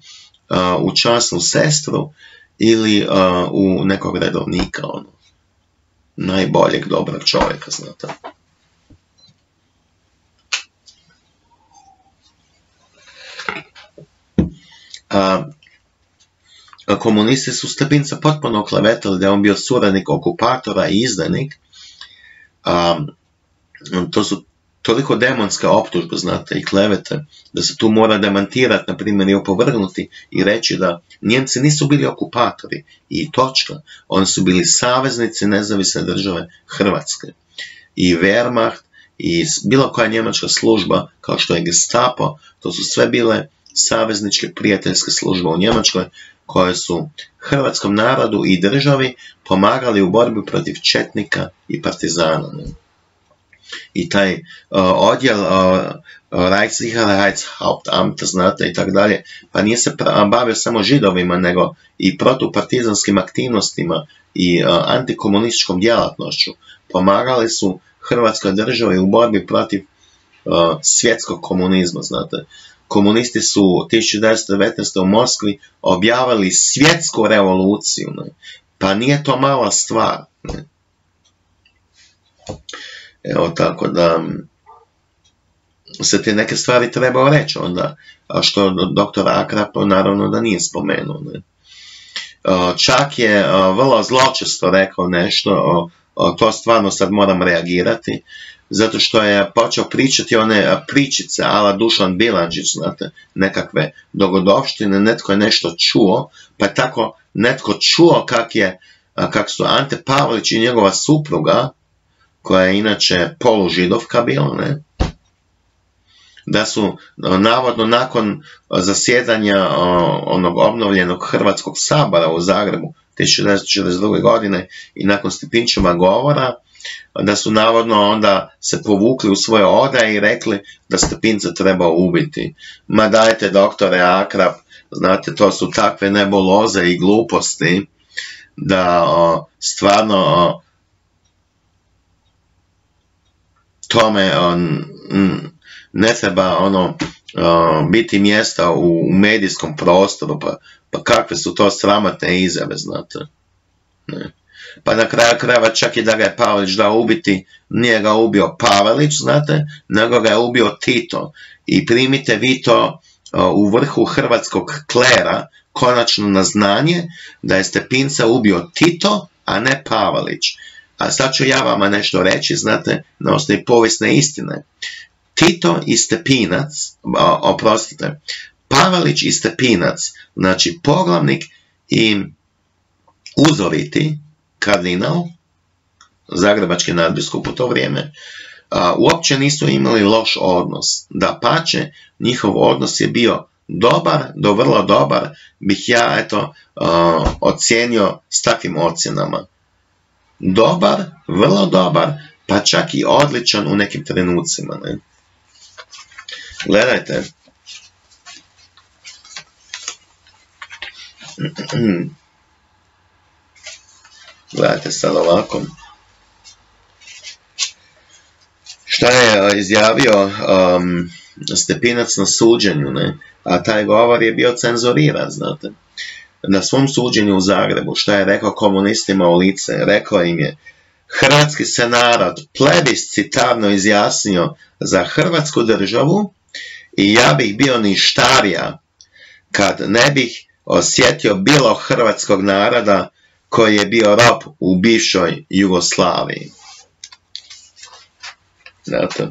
uh, u časnu sestru ili uh, u nekog redovnika, ono, najboljeg dobrog čovjeka, znate. Uh, komunisti su Stepinca potpuno klevetali da je on bio suradnik okupatora i izdanik. to su toliko demonske optužbe, znate, i klevete, da se tu mora demantirati, na primjer, i opovrgnuti i reći da Njemci nisu bili okupatori i točka. Oni su bili saveznici nezavisne države Hrvatske. I Wehrmacht i bilo koja njemačka služba, kao što je Gestapo, to su sve bile savezničke prijateljske službe u Njemačkoj koje su hrvatskom narodu i državi pomagali u borbi protiv četnika i partizana. I taj uh, odjel uh, znate, i tako dalje, pa nije se bavio samo židovima, nego i protupartizanskim aktivnostima i antikomunističkom djelatnošću. Pomagali su Hrvatskoj državi u borbi protiv svjetskog komunizma, znate komunisti su 1919. u Moskvi objavili svjetsku revoluciju. Pa nije to mala stvar. Ne? Evo tako da se te neke stvari treba reći onda, a što doktor Akrap naravno da nije spomenuo. Ne? Čak je vrlo zločesto rekao nešto, to stvarno sad moram reagirati, zato što je počeo pričati one pričice ala Dušan Bilanđić, znate, nekakve dogodovštine, netko je nešto čuo, pa je tako netko čuo kak, je, kak su Ante Pavlić i njegova supruga, koja je inače polužidovka bila, ne, da su navodno nakon zasjedanja onog obnovljenog Hrvatskog sabora u Zagrebu 1942. godine i nakon Stipinčeva govora, da su navodno onda se povukli u svoje odaje i rekli da Stepinca treba ubiti. Ma dajte, doktore Akrap, znate, to su takve nebuloze i gluposti da stvarno tome ne treba ono biti mjesta u medijskom prostoru, pa, pa kakve su to sramotne izjave, znate. Ne. Pa na kraju krajeva čak i da ga je Pavelić dao ubiti, nije ga ubio Pavelić, znate, nego ga je ubio Tito. I primite vi to u vrhu hrvatskog klera konačno na znanje da je Stepinca ubio Tito, a ne Pavelić. A sad ću ja vama nešto reći, znate, na osnovi povijesne istine. Tito i Stepinac, oprostite, Pavelić i Stepinac, znači poglavnik i uzoriti kardinal, zagrebački nadbiskup u to vrijeme, uopće nisu imali loš odnos. Da pače, njihov odnos je bio dobar, do vrlo dobar, bih ja eto ocijenio s takvim ocjenama. Dobar, vrlo dobar, pa čak i odličan u nekim trenucima. Ne? Gledajte. Gledajte sad ovako. Šta je izjavio um, Stepinac na suđenju, ne? A taj govor je bio cenzuriran, znate. Na svom suđenju u Zagrebu, šta je rekao komunistima u lice? Rekao im je, Hrvatski se narod plebiscitarno izjasnio za Hrvatsku državu i ja bih bio ništarija kad ne bih osjetio bilo hrvatskog naroda koji je bio rob u bivšoj Jugoslaviji. Znate,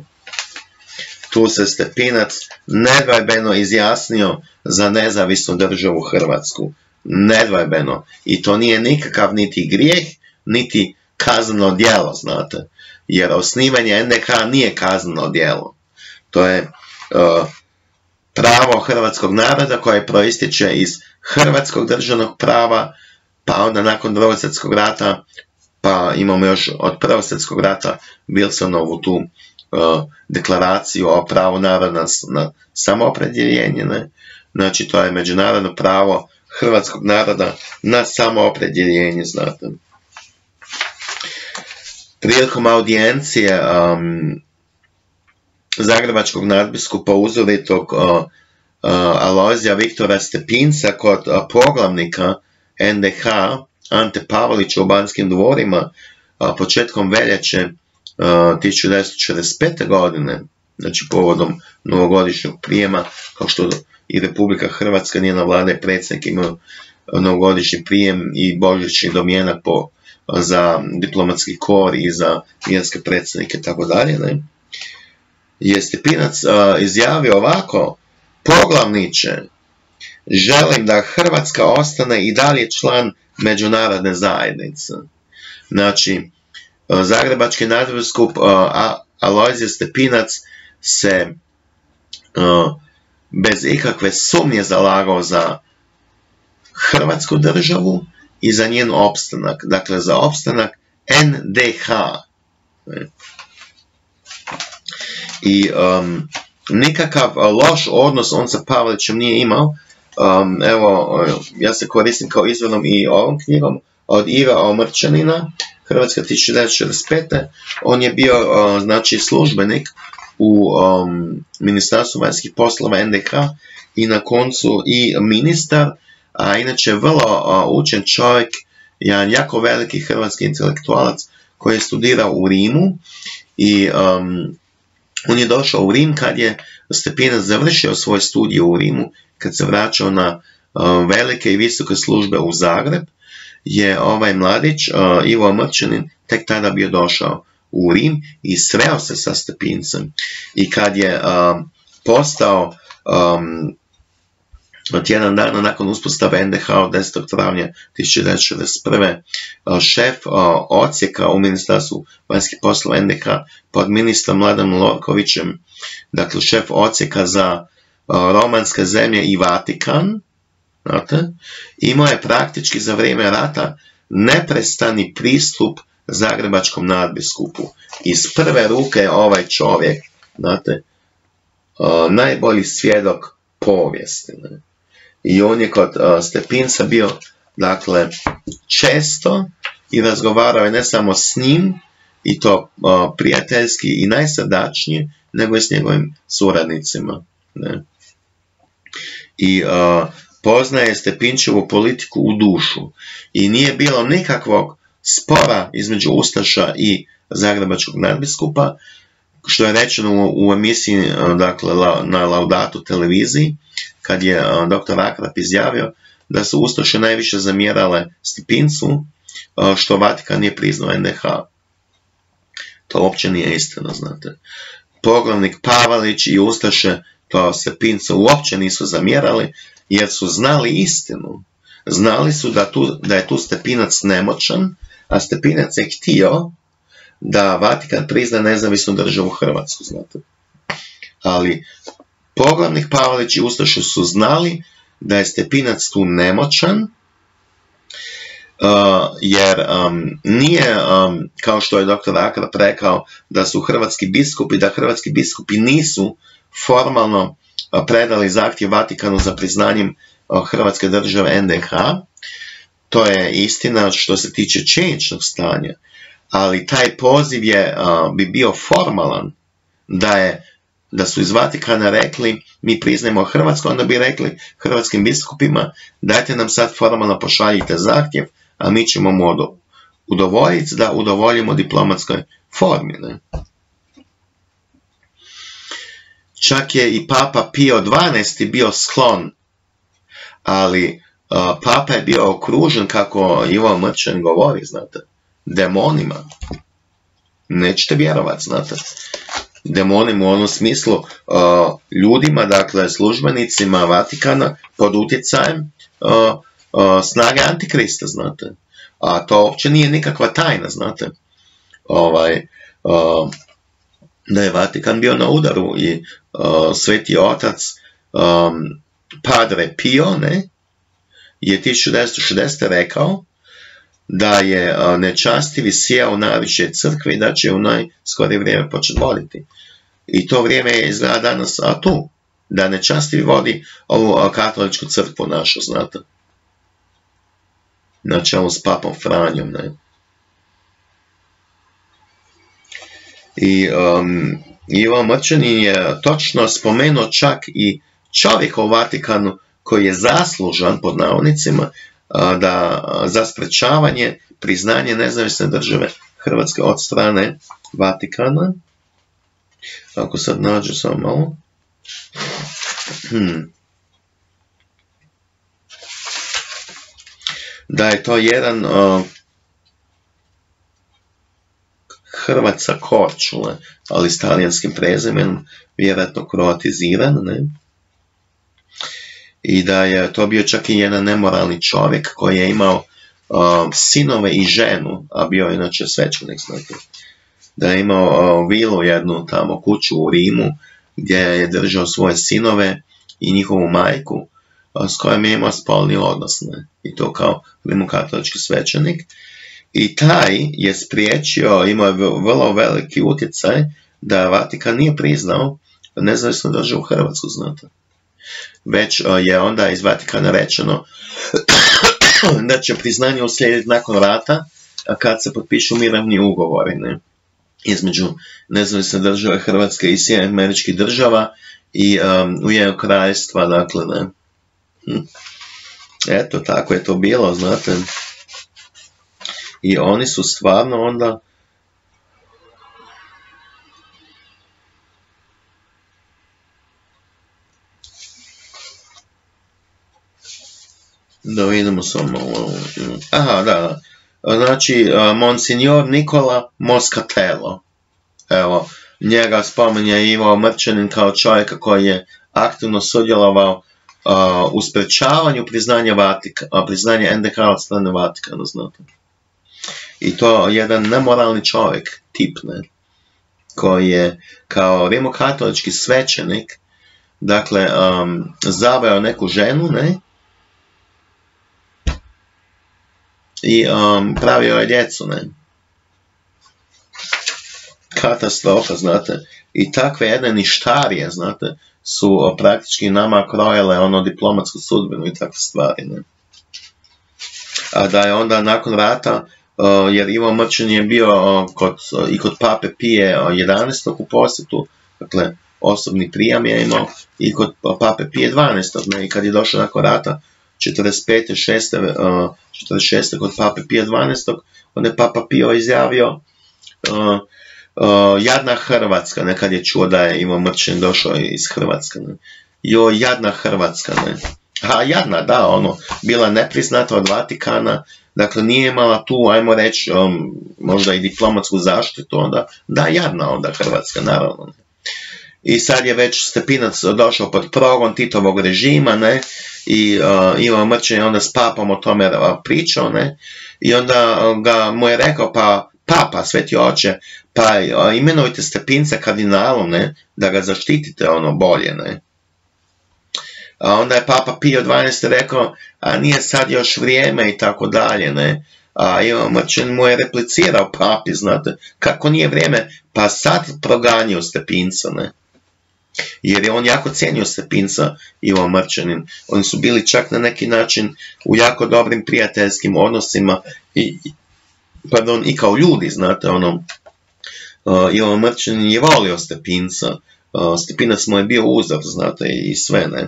tu se Stepinac nedvajbeno izjasnio za nezavisnu državu Hrvatsku. Nedvajbeno. I to nije nikakav niti grijeh, niti kazneno djelo, znate. Jer osnivanje NDH nije kazneno djelo. To je uh, pravo hrvatskog naroda koje proističe iz hrvatskog državnog prava, pa onda nakon drugog svjetskog rata, pa imamo još od prvog svjetskog rata Wilsonovu tu uh, deklaraciju o pravu naroda na, samoopredjeljenje. Ne? Znači to je međunarodno pravo hrvatskog naroda na samoopredjeljenje, znate. Prilikom audijencije um, zagrebačkog nadbiskupa uzoritog uh, uh, Alozija Viktora Stepinca kod uh, poglavnika NDH Ante Pavlića u Banskim dvorima početkom veljače 1945. godine, znači povodom novogodišnjeg prijema, kao što i Republika Hrvatska, njena vlada i predsjednik imaju novogodišnji prijem i božićni domjenak po, za diplomatski kor i za mjerske predsjednike tako dalje. Ne? Je Stepinac izjavio ovako, poglavniče, želim da Hrvatska ostane i dalje član međunarodne zajednice. Znači, Zagrebački nadbiskup Alojzije Stepinac se bez ikakve sumnje zalagao za Hrvatsku državu i za njen opstanak. Dakle, za opstanak NDH. I um, nikakav loš odnos on sa Pavlićem nije imao, Um, evo, ja se koristim kao izvodom i ovom knjigom od Iva Omrčanina, Hrvatska 1945. On je bio znači službenik u um, Ministarstvu vanjskih poslova NDH i na koncu i ministar, a inače vrlo učen čovjek, jedan jako veliki hrvatski intelektualac koji je studirao u Rimu i um, on je došao u Rim kad je Stepinac završio svoj studij u Rimu kad se vraćao na velike i visoke službe u Zagreb, je ovaj mladić, Ivo Mrčanin, tek tada bio došao u Rim i sreo se sa Stepincem. I kad je postao tjedan dana nakon uspostave NDH od 10. travnja 1961. šef ocijeka u Ministarstvu vanjskih poslova NDH pod ministrom Mladanom Lorkovićem, dakle šef ocijeka za romanske zemlje i Vatikan, imao je praktički za vrijeme rata neprestani pristup zagrebačkom nadbiskupu. Iz prve ruke ovaj čovjek, znate, najbolji svjedok povijesti. I on je kod Stepinca bio, dakle, često i razgovarao je ne samo s njim, i to prijateljski i najsrdačnije, nego i s njegovim suradnicima. I poznaje Stepinčevu politiku u dušu. I nije bilo nikakvog spora između Ustaša i Zagrebačkog nadbiskupa, što je rečeno u, emisiji dakle, na Laudatu televiziji, kad je dr. Akrap izjavio da su Ustaše najviše zamjerale Stepincu, što Vatikan nije priznao NDH. To uopće nije istina, znate. Poglavnik Pavalić i Ustaše to Stepincu uopće nisu zamjerali, jer su znali istinu. Znali su da je tu Stepinac nemoćan, a Stepinac je htio da Vatikan prizna nezavisnu državu Hrvatsku, znate. Ali poglavnik Pavlić i Ustašu su znali da je Stepinac tu nemoćan, uh, jer um, nije, um, kao što je dr. Akrap rekao, da su hrvatski biskupi, da hrvatski biskupi nisu formalno uh, predali zahtjev Vatikanu za priznanjem uh, Hrvatske države NDH. To je istina što se tiče činjeničnog stanja, ali taj poziv je, bi bio formalan da je da su iz Vatikana rekli mi priznajemo Hrvatsku, onda bi rekli hrvatskim biskupima dajte nam sad formalno pošaljite zahtjev, a mi ćemo mu udovoljiti da udovoljimo diplomatskoj formi. Ne? Čak je i Papa Pio XII bio sklon, ali Papa je bio okružen, kako Ivo Mrčan govori, znate, demonima. Nećete vjerovati, znate demonima u onom smislu ljudima, dakle službenicima Vatikana pod utjecajem snage Antikrista, znate. A to uopće nije nikakva tajna, znate. Ovaj, da je Vatikan bio na udaru i sveti otac Padre Pio, ne, je 1960. rekao da je nečastivi sjeo najviše crkve i da će u najskorije vrijeme početi voliti. I to vrijeme je izgleda danas a tu, da nečastivi vodi ovu katoličku crkvu našu, znate. Na čelu s papom Franjom, ne. I um, Ivo Mrčanin je točno spomenuo čak i čovjek u Vatikanu koji je zaslužan, pod navodnicima, da za sprečavanje priznanje nezavisne države Hrvatske od strane Vatikana. Ako sad nađu samo malo. Hmm. Da je to jedan Hrvatska Korčule, ali s talijanskim prezimenom, vjerojatno kroatiziran, ne? I da je to bio čak i jedan nemoralni čovjek koji je imao sinove i ženu, a bio je inače svećenik, znate. Da je imao vilu jednu tamo kuću u Rimu gdje je držao svoje sinove i njihovu majku s kojom je imao spolni odnos, ne? i to kao rimokatolički svećenik. I taj je spriječio, imao je vrlo veliki utjecaj da Vatikan nije priznao nezavisno državu Hrvatsku, znate već je onda iz Vatikana rečeno da će priznanje uslijediti nakon rata kad se potpišu mirovni ugovori između nezavisne države Hrvatske i Sjedinjenih američkih država i um, Ujedinjenog kraljstva, dakle, ne. Hm. Eto, tako je to bilo, znate. I oni su stvarno onda Da vidimo samo Aha, da. Znači, Monsignor Nikola Moscatello. Evo, njega spominje Ivo Mrčanin kao čovjeka koji je aktivno sudjelovao u sprečavanju priznanja Vatika, priznanja NDH od strane Vatikana, znate. I to jedan nemoralni čovjek, tip, ne, koji je kao rimokatolički svećenik, dakle, zaveo neku ženu, ne, i um, pravio je djecu, ne. katastrofa, znate. I takve jedne ništarije, znate, su praktički nama krojele ono diplomatsku sudbinu i takve stvari, ne. A da je onda nakon rata, jer Ivo Mrčan je bio kod, i kod pape Pije 11. u posjetu, dakle, osobni prijam je imao i kod pape Pije 12. Ne, i kad je došao nakon rata, 45. 6. 46. kod pape Pije 12. onda je papa Pio izjavio jadna Hrvatska, nekad je čuo da je Ivo Mrčin došao iz Hrvatske. Jo, jadna Hrvatska. A jadna, da, ono, bila neprisnata od Vatikana, dakle nije imala tu, ajmo reći, um, možda i diplomatsku zaštitu, onda, da, jadna onda Hrvatska, naravno. I sad je već Stepinac došao pod progon Titovog režima, ne, i uh, Ivo Mrčin je onda s papom o tome pričao, ne, i onda ga mu je rekao, pa papa, sveti oče, pa imenujte Stepinca kardinalom, ne, da ga zaštitite ono bolje, ne. A onda je Papa Pio 12. rekao, a nije sad još vrijeme i tako dalje, ne. A Ivan Mrčin mu je replicirao papi, znate, kako nije vrijeme, pa sad proganjio Stepinca, ne. Jer je on jako cijenio Stepinca, Ivo Mrčanin. Oni su bili čak na neki način u jako dobrim prijateljskim odnosima i, pardon, i kao ljudi, znate, ono, uh, Ivo Mrčanin je volio Stepinca, uh, Stepinac mu je bio uzor, znate, i sve, ne.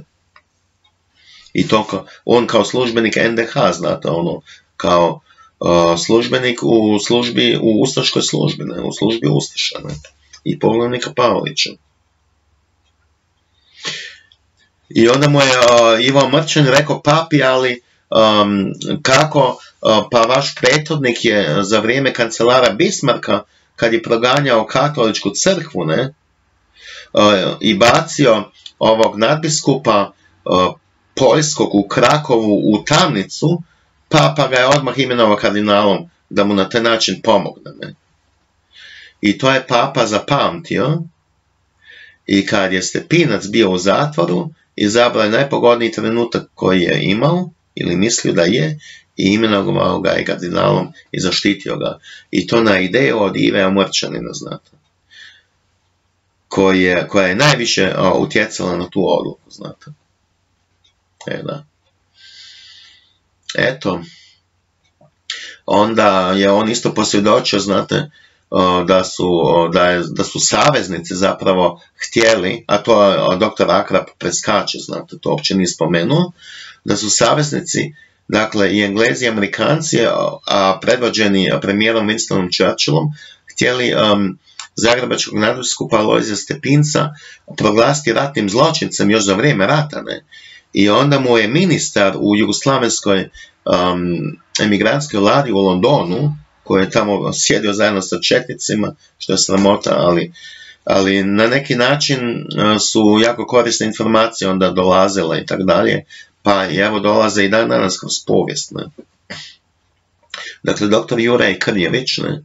I to on kao službenik NDH, znate, ono, kao uh, službenik u službi, u ustaškoj službi, ne, u službi Ustaša, ne, i poglavnika Pavlića. I onda mu je uh, Ivo Mrčan rekao, papi, ali um, kako, uh, pa vaš prethodnik je za vrijeme kancelara Bismarka, kad je proganjao katoličku crkvu, ne, uh, i bacio ovog nadbiskupa Poljskog u Krakovu u tamnicu, papa ga je odmah imenovao kardinalom da mu na taj način pomogne. Ne? I to je papa zapamtio i kad je Stepinac bio u zatvoru, izabrao je najpogodniji trenutak koji je imao ili mislio da je i imenovao ga je kardinalom i zaštitio ga. I to na ideju od Ive Mrčanina, znate. Koje, koja je najviše utjecala na tu odluku, znate. E, da. Eto. Onda je on isto posvjedočio, znate, da su, da, je, da su saveznici zapravo htjeli, a to doktor Akrap preskače, znate, to uopće nije spomenuo, da su saveznici, dakle i Englezi i Amerikanci, a predvođeni premijerom Winstonom Churchillom, htjeli um, zagrebačkog nadbiskupa Stepinca proglasiti ratnim zločincem još za vrijeme rata, ne? i onda mu je ministar u jugoslavenskoj um, emigrantskoj vladi u Londonu, koji je tamo sjedio zajedno sa četnicima, što je sramota, ali, ali na neki način uh, su jako korisne informacije onda dolazile i tako dalje, pa evo dolaze i dan danas kroz povijest. Ne? Dakle, dr. Juraj Krnjević, ne?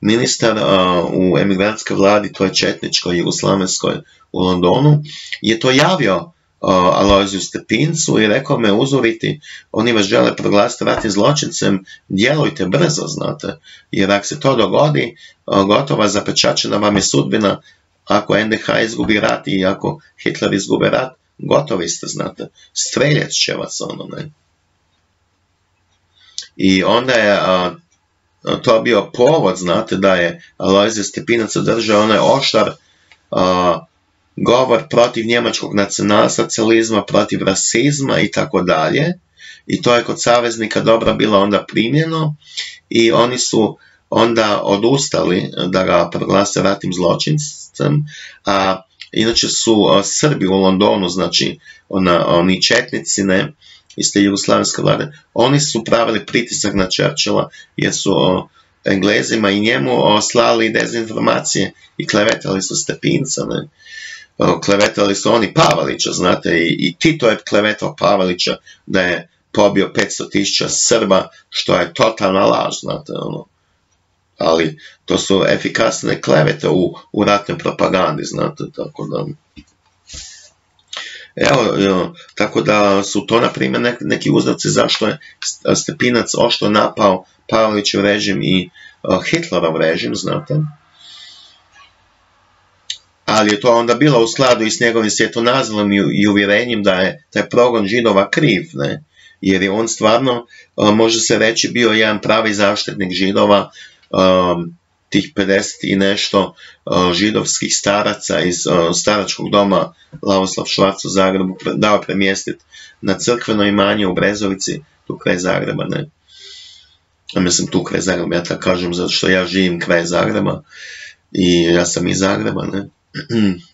ministar uh, u emigrantskoj vladi, to je četničkoj, jugoslavenskoj u Londonu, je to javio Alojziju Stepincu i rekao me uzoriti, oni vas žele proglasiti ratnim zločincem, djelujte brzo, znate, jer ako se to dogodi, gotova zapečačena vam je sudbina, ako NDH izgubi rat i ako Hitler izgubi rat, gotovi ste, znate, streljat će vas ono, ne. I onda je to bio povod, znate, da je Alojzija Stepinac održao onaj oštar govor protiv njemačkog nacionalsocializma, protiv rasizma i tako dalje. I to je kod saveznika dobro bilo onda primljeno. I oni su onda odustali da ga proglase ratnim zločincem, a inače su Srbi u Londonu, znači ona, oni četnici, ne, iz te jugoslavenske vlade, oni su pravili pritisak na Churchilla jer su o, Englezima i njemu slali dezinformacije i klevetali su Stepinca, ne, klevetali su oni Pavelića, znate, i, Tito je klevetao Pavelića da je pobio 500 tisuća Srba, što je totalna laž, znate, ono. Ali to su efikasne klevete u, u ratnoj propagandi, znate, tako da... Evo, tako da su to, na primjer, neki uzroci zašto je Stepinac ošto napao Pavelićev režim i Hitlerov režim, znate. Ali je to onda bilo u skladu i s njegovim svjetonazvom i uvjerenjem da je taj progon židova kriv, ne? jer je on stvarno, može se reći, bio jedan pravi zaštitnik židova, tih 50 i nešto židovskih staraca iz staračkog doma Lavoslav Švac u Zagrebu dao premjestiti na crkveno imanje u Brezovici, tu kraj Zagreba, ne? Mislim tu kraj Zagreba, ja tako kažem, zato što ja živim kraj Zagreba i ja sam iz Zagreba, ne?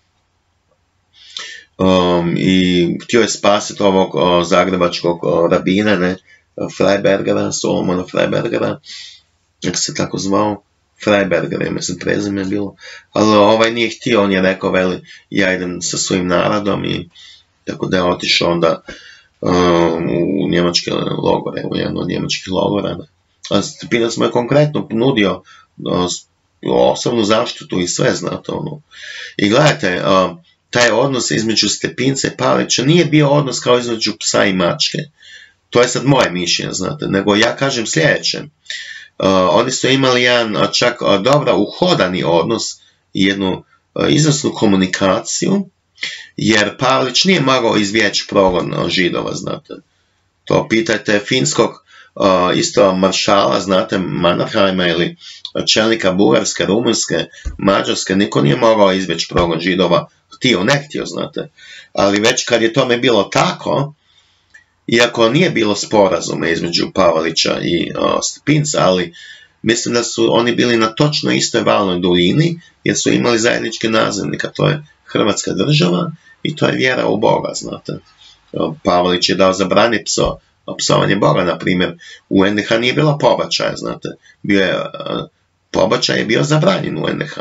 Um, I htio je spasiti ovog zagrebačkog rabina, ne? Freibergera, Solomona Freibergera, jak se tako zvao, Freiberger je mislim prezime bilo, ali ovaj nije htio, on je rekao, veli, ja idem sa svojim narodom i tako da je otišao onda um, u njemačke logore, u jedno od njemačkih logora. Ne? A Stepinac mu je konkretno nudio osobnu zaštitu i sve, znate, ono. I gledajte, taj odnos između Stepinca i Palića nije bio odnos kao između psa i mačke. To je sad moje mišljenje, znate, nego ja kažem sljedeće. Oni su imali jedan čak dobro uhodani odnos i jednu komunikaciju, jer Pavlić nije mogao izvjeći progon židova, znate. To pitajte finskog isto maršala, znate, Mannerheima ili čelnika Bugarske, Rumunske, Mađarske, niko nije mogao izvjeći progon židova, htio, ne htio, znate. Ali već kad je tome bilo tako, iako nije bilo sporazume između Pavlića i Stepinca, ali mislim da su oni bili na točno istoj valnoj duljini, jer su imali zajednički nazivnik, a to je Hrvatska država i to je vjera u Boga, znate. Pavlić je dao zabraniti pso, psovanje Boga, na primjer, u NDH nije bilo pobačaja, znate. Bio je, pobačaj je bio zabranjen u NDH.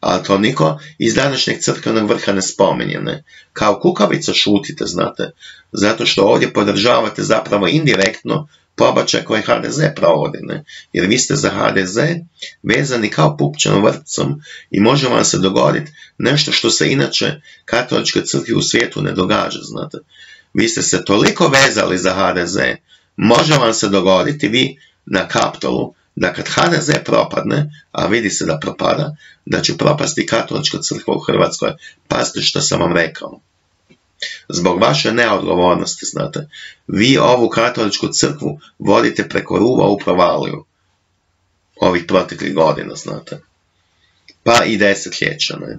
Ali to niko iz današnjeg crkvenog vrha ne spominje, ne. Kao kukavica šutite, znate. Zato što ovdje podržavate zapravo indirektno pobačaj koji HDZ provodi, ne? jer vi ste za HDZ vezani kao pupčanom vrtcom i može vam se dogoditi nešto što se inače katoličkoj crkvi u svijetu ne događa, znate. Vi ste se toliko vezali za HDZ, može vam se dogoditi vi na kaptolu da kad HDZ propadne, a vidi se da propada, da će propasti katolička crkva u Hrvatskoj. Pazite što sam vam rekao. Zbog vaše neodgovornosti, znate, vi ovu katoličku crkvu vodite preko ruva u provaliju ovih proteklih godina, znate. Pa i desetljeća, ne.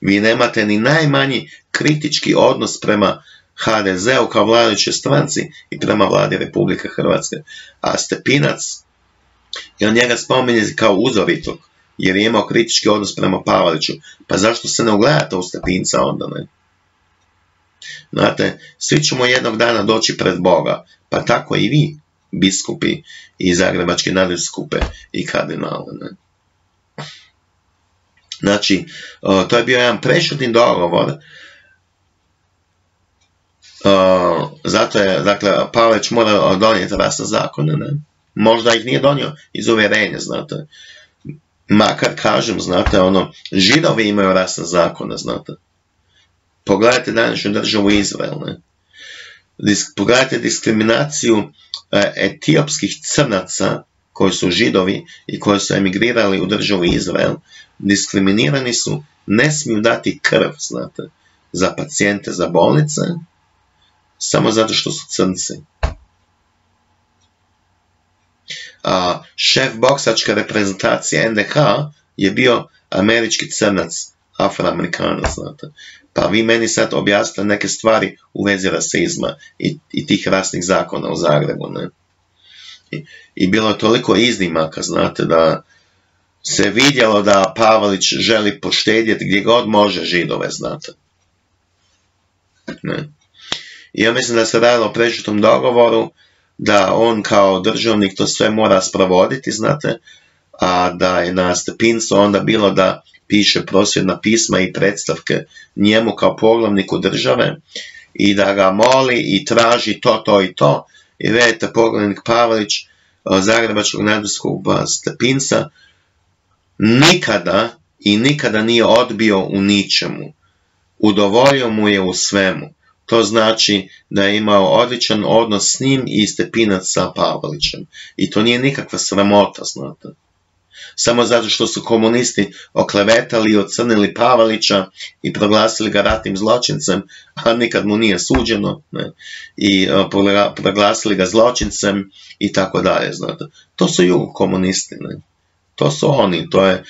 Vi nemate ni najmanji kritički odnos prema HDZ-u kao vladajućoj stranci i prema vladi Republike Hrvatske. A Stepinac, i on njega spominje kao uzoritog, jer je imao kritički odnos prema Pavliću. Pa zašto se ne ugledate u Stepinca onda, ne? Znate, svi ćemo jednog dana doći pred Boga, pa tako i vi, biskupi i zagrebačke nadeskupe i kardinale. Ne? Znači, to je bio jedan prešutni dogovor, zato je, dakle, Pavleć mora donijeti rasne zakone, ne? Možda ih nije donio iz uvjerenja, znate. Makar kažem, znate, ono, židovi imaju rasne zakone, znate. Pogledajte današnju državu Izrael. Ne? Pogledajte diskriminaciju e, etiopskih crnaca koji su židovi i koji su emigrirali u državu Izrael. Diskriminirani su, ne smiju dati krv, znate, za pacijente, za bolnice, samo zato što su crnci. A, šef boksačke reprezentacije NDH je bio američki crnac, afroamerikanac, znate. Pa vi meni sad objasnite neke stvari u vezi rasizma i, tih rasnih zakona u Zagrebu, ne? I, bilo je toliko iznimaka, znate, da se vidjelo da Pavlić želi poštedjeti gdje god može židove, znate. Ne? Ja mislim da se radilo o prešutom dogovoru, da on kao državnik to sve mora spravoditi, znate, a da je na stepincu onda bilo da piše prosvjedna pisma i predstavke njemu kao poglavniku države i da ga moli i traži to, to i to. I vidite, poglavnik Pavlić Zagrebačkog nadbeskog stepinca nikada i nikada nije odbio u ničemu. Udovoljio mu je u svemu. To znači da je imao odličan odnos s njim i Stepinac sa Pavlićem. I to nije nikakva sramota, znate. Samo zato što su komunisti oklevetali i ocrnili Pavalića i proglasili ga ratnim zločincem, a nikad mu nije suđeno, ne, i proglasili ga zločincem i tako dalje, znate. To su jugo komunisti, ne. To su oni, to je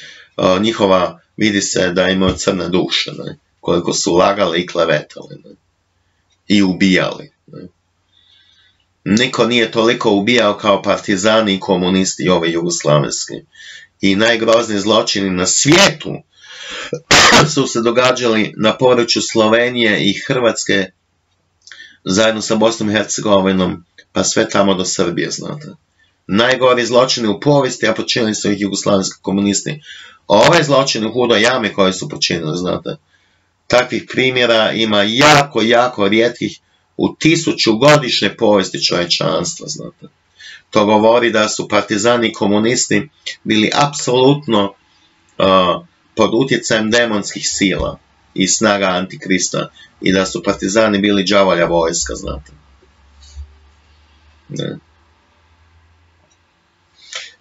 njihova, vidi se da imaju crne duše, ne, koliko su lagali i klevetali, ne, i ubijali. Niko nije toliko ubijao kao partizani i komunisti ove jugoslavenski. I najgrozniji zločini na svijetu su se događali na području Slovenije i Hrvatske zajedno sa Bosnom i Hercegovinom, pa sve tamo do Srbije, znate. Najgori zločini u povijesti, a počinili su ih jugoslavenski komunisti. Ove zločine u hudoj jami koje su počinili, znate. Takvih primjera ima jako, jako rijetkih u tisuću godišnje povijesti čovječanstva, znate. To govori da su partizani komunisti bili apsolutno uh, pod utjecajem demonskih sila i snaga antikrista i da su partizani bili džavolja vojska, znate. Ne.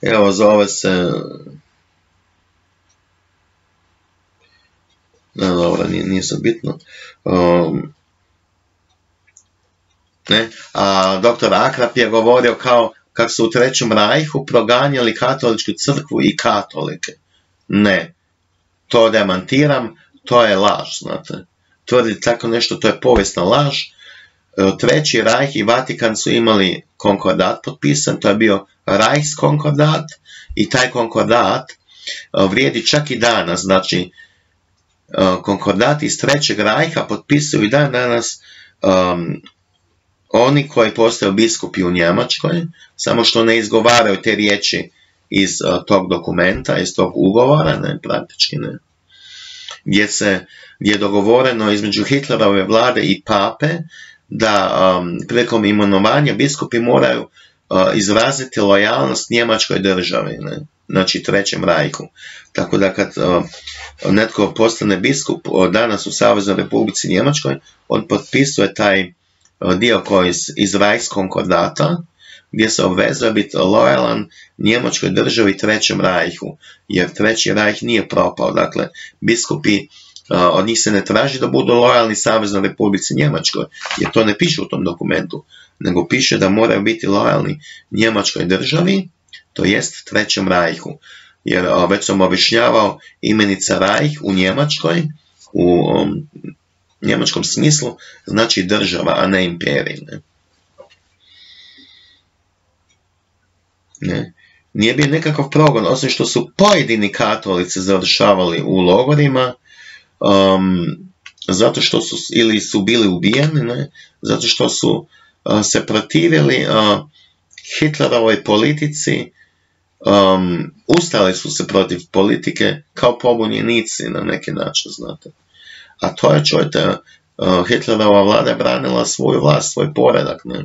Evo, zove se... Ne, dobro, nije, nije bitno. Um, ne? A doktor Akrap je govorio kao kako su u Trećem rajhu proganjali katoličku crkvu i katolike. Ne, to demantiram, to je laž, znate. Tvrdi tako nešto, to je povijesna laž. E, Treći rajh i Vatikan su imali konkordat potpisan, to je bio konkordat i taj konkordat e, vrijedi čak i danas, znači konkordati iz Trećeg rajha potpisuju i dan danas oni koji postaju biskupi u Njemačkoj, samo što ne izgovaraju te riječi iz uh, tog dokumenta, iz tog ugovora, ne, praktički ne, gdje, se, gdje je dogovoreno između Hitlerove vlade i pape da um, prilikom imenovanja biskupi moraju uh, izraziti lojalnost njemačkoj državi, znači Trećem rajku. Tako da kad netko postane biskup danas u Saveznoj Republici Njemačkoj, on potpisuje taj dio koji iz konkordata, gdje se obvezuje biti lojalan Njemačkoj državi Trećem rajhu, jer Treći rajh nije propao. Dakle, biskupi od njih se ne traži da budu lojalni Saveznoj Republici Njemačkoj, jer to ne piše u tom dokumentu, nego piše da moraju biti lojalni Njemačkoj državi, to jest Trećem rajhu. Jer već sam objašnjavao imenica rajh u Njemačkoj, u njemačkom smislu znači država, a ne imperij. Ne? Nije bio nekakav progon, osim što su pojedini katolici završavali u logorima, um, zato što su ili su bili ubijeni, ne? zato što su se protivili Hitlerovoj politici, um, ustali su se protiv politike kao pobunjenici na neki način, znate. A to je, čujte, uh, Hitlerova vlada branila svoju vlast, svoj poredak. Ne?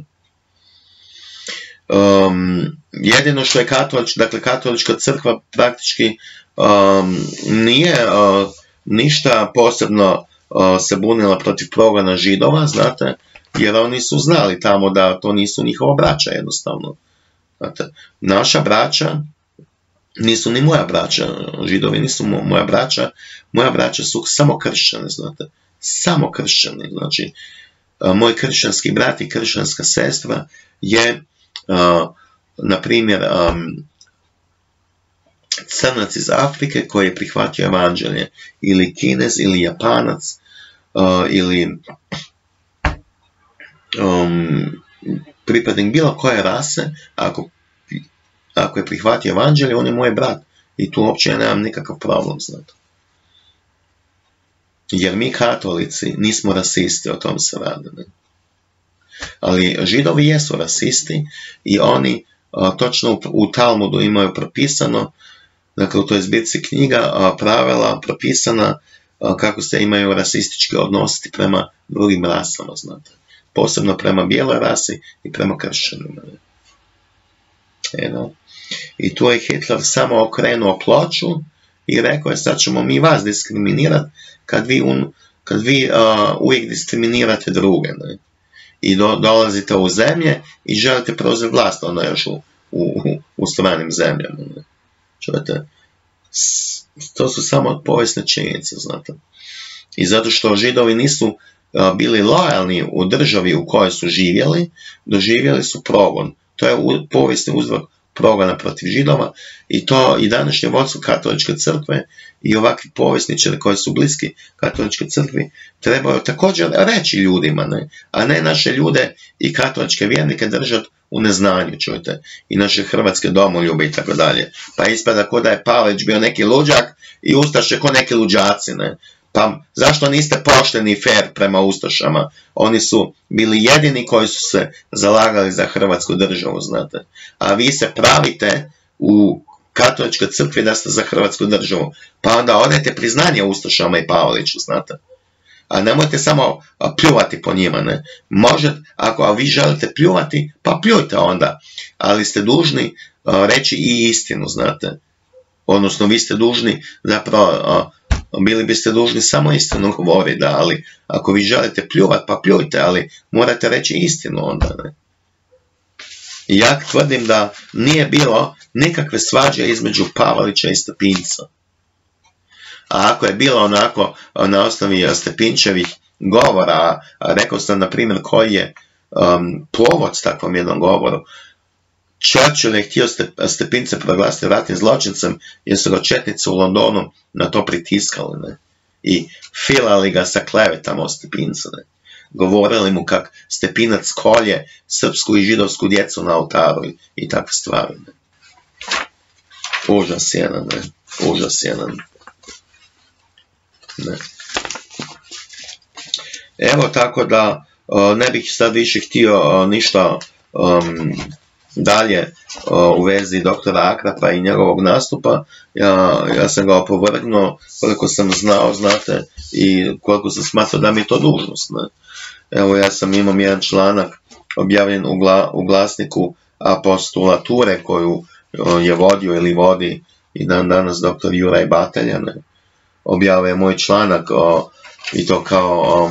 Um, jedino što je katolička, dakle katolička crkva praktički um, nije uh, ništa posebno uh, se bunila protiv progona židova, znate, jer oni su znali tamo da to nisu njihova braća jednostavno. Znate, naša braća nisu ni moja braća, židovi nisu moja braća, moja braća su samo kršćani, znate, samo kršćani, znači, moj kršćanski brat i kršćanska sestra je, na primjer, crnac iz Afrike koji je prihvatio evanđelje, ili kinez, ili japanac, ili um, pripadnik bilo koje rase, ako ako je prihvatio evanđelje, on je moj brat. I tu uopće ja nemam nikakav problem, znate. Jer mi katolici nismo rasisti, o tom se radi. Ne? Ali židovi jesu rasisti i oni točno u, Talmudu imaju propisano, dakle u toj zbirci knjiga, pravila propisana kako se imaju rasistički odnositi prema drugim rasama, znate. Posebno prema bijeloj rasi i prema kršćanima. E, i tu je Hitler samo okrenuo ploču i rekao je sad ćemo mi vas diskriminirati kad vi, un, kad vi uh, uvijek diskriminirate druge. Ne? I do, dolazite u zemlje i želite preuzeti vlast, ono još u, u, u stranim zemljama. Ne? Čujete? To su samo povijesne činjenice, znate. I zato što židovi nisu bili lojalni u državi u kojoj su živjeli, doživjeli su progon. To je povijesni uzrok progona protiv židova i to i današnje vodstvo katoličke crkve i ovakvi povijesničari koji su bliski katoličke crkvi trebaju također reći ljudima, a ne naše ljude i katoličke vjernike držati u neznanju, čujete, i naše hrvatske domoljube i tako dalje. Pa ispada ko da je Pavlić bio neki luđak i Ustaše ko neki luđaci, ne? Pa zašto niste pošteni i fair prema Ustašama? Oni su bili jedini koji su se zalagali za Hrvatsku državu, znate. A vi se pravite u katoličkoj crkvi da ste za Hrvatsku državu. Pa onda odajte priznanje Ustašama i Pavliću, znate. A nemojte samo pljuvati po njima, ne. Možete, ako vi želite pljuvati, pa pljujte onda. Ali ste dužni reći i istinu, znate. Odnosno, vi ste dužni zapravo bili biste dužni samo istinu govoriti, ali ako vi želite pljuvat, pa pljujte, ali morate reći istinu onda. Ne? Ja tvrdim da nije bilo nikakve svađe između Pavalića i Stepinca. A ako je bilo onako na osnovi Stepinčevih govora, rekao sam na primjer koji je um, povod takvom jednom govoru, Churchill je htio Stepince proglasiti ratnim zločincem jer su ga četnici u Londonu na to pritiskali. Ne? I filali ga sa klevetama o Stepinca. Ne? Govorili mu kak Stepinac kolje srpsku i židovsku djecu na oltaru i takve stvari. Ne? Užas jedan, ne? Užas jedan. Ne. Evo tako da ne bih sad više htio ništa dalje u vezi doktora Akrapa i njegovog nastupa, ja, sam ga opovrgnuo koliko sam znao, znate, i koliko sam smatrao da mi je to dužnost. Ne? Evo ja sam imam jedan članak objavljen u, glasniku apostulature koju je vodio ili vodi i dan danas doktor Juraj Bataljan. Objavio je moj članak i to kao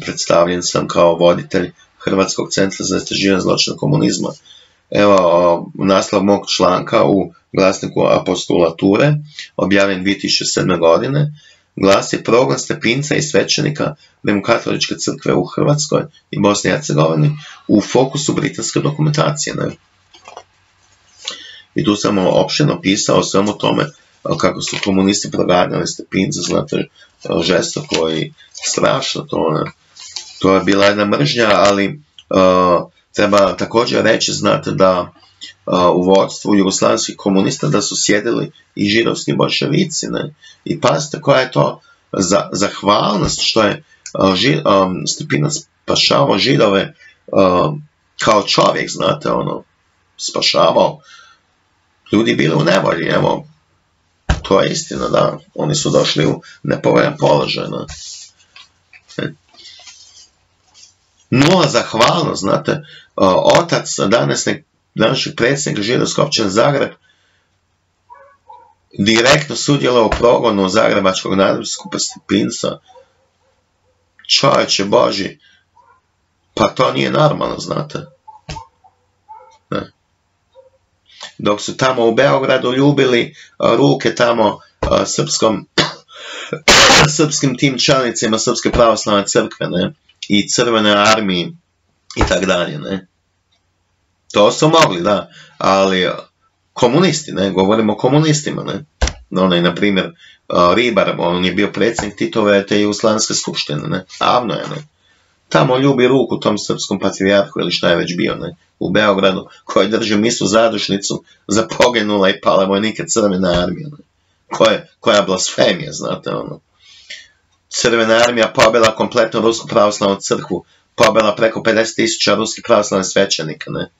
predstavljen sam kao voditelj Hrvatskog centra za istraživanje zločina komunizma Evo naslov mog članka u glasniku apostolature, objavljen 2007. godine, glasi progon stepinca i svećenika Demokatoličke crkve u Hrvatskoj i Bosni i Hercegovini u fokusu britanske dokumentacije. I tu sam opšteno pisao o svemu tome kako su komunisti proganjali stepince, znate, žestoko i strašno to. Ne? To je bila jedna mržnja, ali Treba također reći, znate da u vodstvu jugoslavskih komunista da su sjedili i židovski bolševici. I pazite koja je to za, zahvalnost što je ži, spašavao židove kao čovjek, znate, ono, spašavao. Ljudi bili u nevolji, evo, to je istina, da, oni su došli u nepovoljan položaj. Ne? Nula zahvalnost, znate, otac danas današnjeg predsjednika židovske općine Zagreb direktno sudjelovao u progonu Zagrebačkog nadbiskupa Stepinca. Čovječe Boži, pa to nije normalno, znate. Ne. Dok su tamo u Beogradu ljubili ruke tamo srpskom, srpskim tim čelnicima Srpske pravoslavne crkve, ne i crvene armije i tak dalje, ne. To su mogli, da, ali komunisti, ne, govorimo o komunistima, ne. Onaj, na primjer, Ribar, on je bio predsjednik Titove te Jugoslavijske skupštine, ne, avno je, ne. Tamo ljubi ruku tom srpskom patrijarhu ili šta je već bio, ne, u Beogradu, koji drži mislu zadušnicu za poginula i pale vojnike crvene armije, ne. Koje, koja blasfemija, znate, ono. Crvena armija pobjela kompletnu Rusku pravoslavnu crkvu, pobjela preko 50.000 ruskih pravoslavnih svećenika, ne?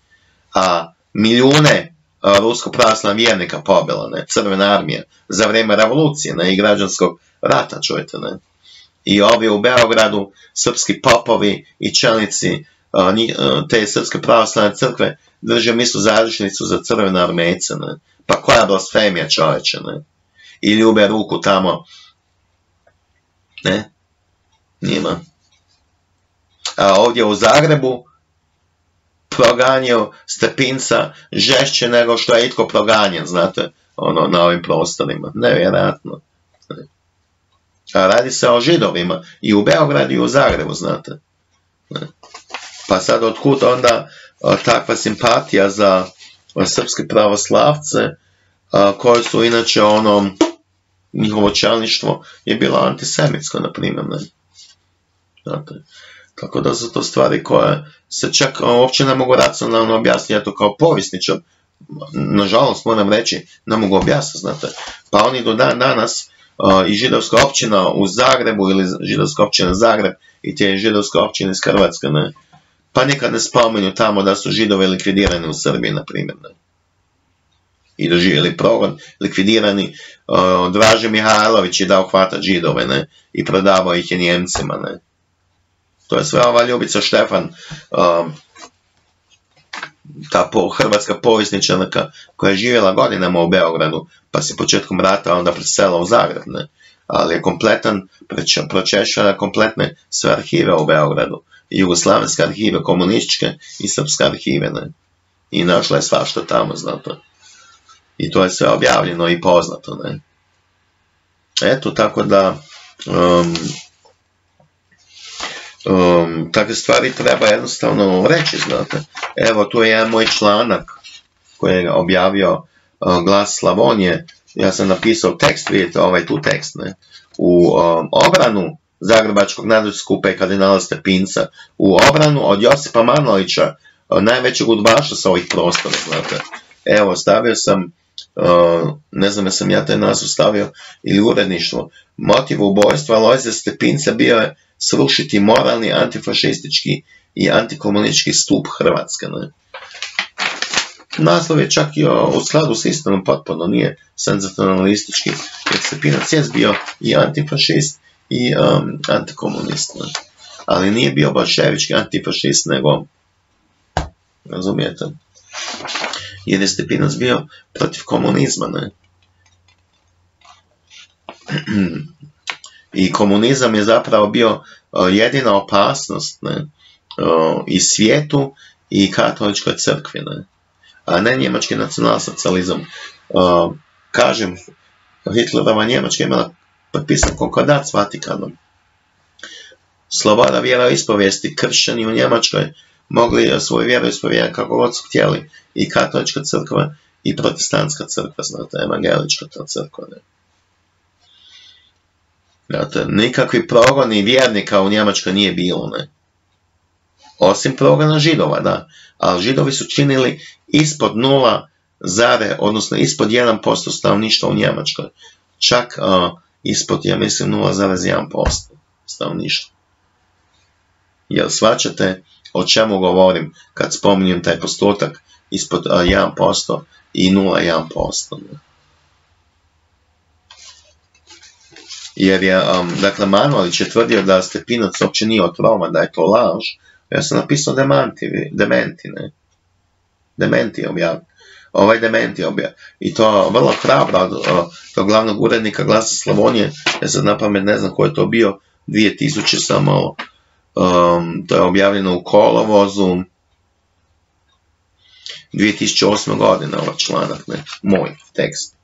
A milijune rusko pravoslavnih vjernika pobjela, ne? Crvena armija, za vrijeme revolucije, ne? I građanskog rata, čujete, ne? I ovi u Beogradu, srpski popovi i čelnici te srpske pravoslavne crkve drže mislu za crvene armejce, ne? Pa koja blasfemija čovječe, ne? I ljube ruku tamo ne? Nima. A ovdje u Zagrebu proganjao Stepinca žešće nego što je itko proganjen, znate. ono, na ovim prostorima. Nevjerojatno. A radi se o židovima i u Beogradu i u Zagrebu, znate. Pa sad otkud onda takva simpatija za srpske pravoslavce, koji su inače ono, njihovo čelništvo je bilo antisemitsko, na primjer. Ne? Znate. Tako da su to stvari koje se čak uopće ne mogu racionalno objasniti, ja to kao povisničar, nažalost moram reći, ne mogu objasniti, znate. Pa oni do dan danas i židovska općina u Zagrebu ili židovska općina Zagreb i te židovske općine iz Hrvatske, ne, pa nikad ne spominju tamo da su židove likvidirani u Srbiji, na primjer. Ne. I doživjeli progon, likvidirani. Draže Mihajlović je dao hvata židove i prodavao ih je Njemcima. To je sve ova Ljubica Štefan, ta hrvatska povjesničarka koja je živjela godinama u Beogradu, pa se početkom rata onda presela u Zagreb, ali je kompletan, pročešala kompletne sve arhive u Beogradu, jugoslavenske arhive, komunističke i srpske arhive, i našla je svašta tamo, znate. I to je sve objavljeno i poznato, ne. Eto, tako da, um, um, takve stvari treba jednostavno reći, znate. Evo, tu je jedan moj članak koji je objavio uh, Glas Slavonije. Ja sam napisao tekst, vidite ovaj tu tekst, ne? U um, obranu Zagrebačkog nadoskupa i kardinala Stepinca, u obranu od Josipa Manolića, uh, najvećeg udbaša sa ovih prostora, znate. Evo, stavio sam, ne znam sam ja taj naziv stavio, ili uredništvo. Motiv ubojstva Lojze Stepinca bio je srušiti moralni, antifašistički i antikomunistički stup Hrvatske. Naslov je čak i u skladu s istinom potpuno, nije senzacionalistički, jer Stepinac je bio i antifašist i antikomunist. Ali nije bio bolševički antifašist, nego, razumijete, jer je Stepinac bio protiv komunizma. Ne? I komunizam je zapravo bio jedina opasnost ne, i svijetu i katoličkoj crkvi, ne, a ne njemački nacionalsocializam. Kažem, Hitlerova Njemačka imala potpisan konkordat s Vatikanom. Sloboda vjera ispovijesti, kršćani u Njemačkoj mogli svoju vjeru ispovijeti kako god su htjeli i katolička crkva i protestantska crkva, znate, evangelička ta crkva. Ne. Znate, nikakvi progoni vjernika u Njemačkoj nije bilo, ne. Osim progona židova, da. Ali židovi su činili ispod nula zare, odnosno ispod 1% stanovništva u Njemačkoj. Čak uh, ispod, ja mislim, 0,1% stanovništva. Jel svačate o čemu govorim kad spominjem taj postotak ispod uh, 1% i 0,1%? Ne? jer je, dakle, Manuelić je tvrdio da Stepinac uopće nije otrovan, da je to laž, ja sam napisao demanti, dementi, ne? Dementi objavio. Ovaj dementi objavio. I to vrlo hrabro od glavnog urednika Glasa Slavonije, ja sad na pamet ne znam ko je to bio, 2000 samo, um, to je objavljeno u kolovozu, 2008. godine ovaj članak, ne, moj tekst.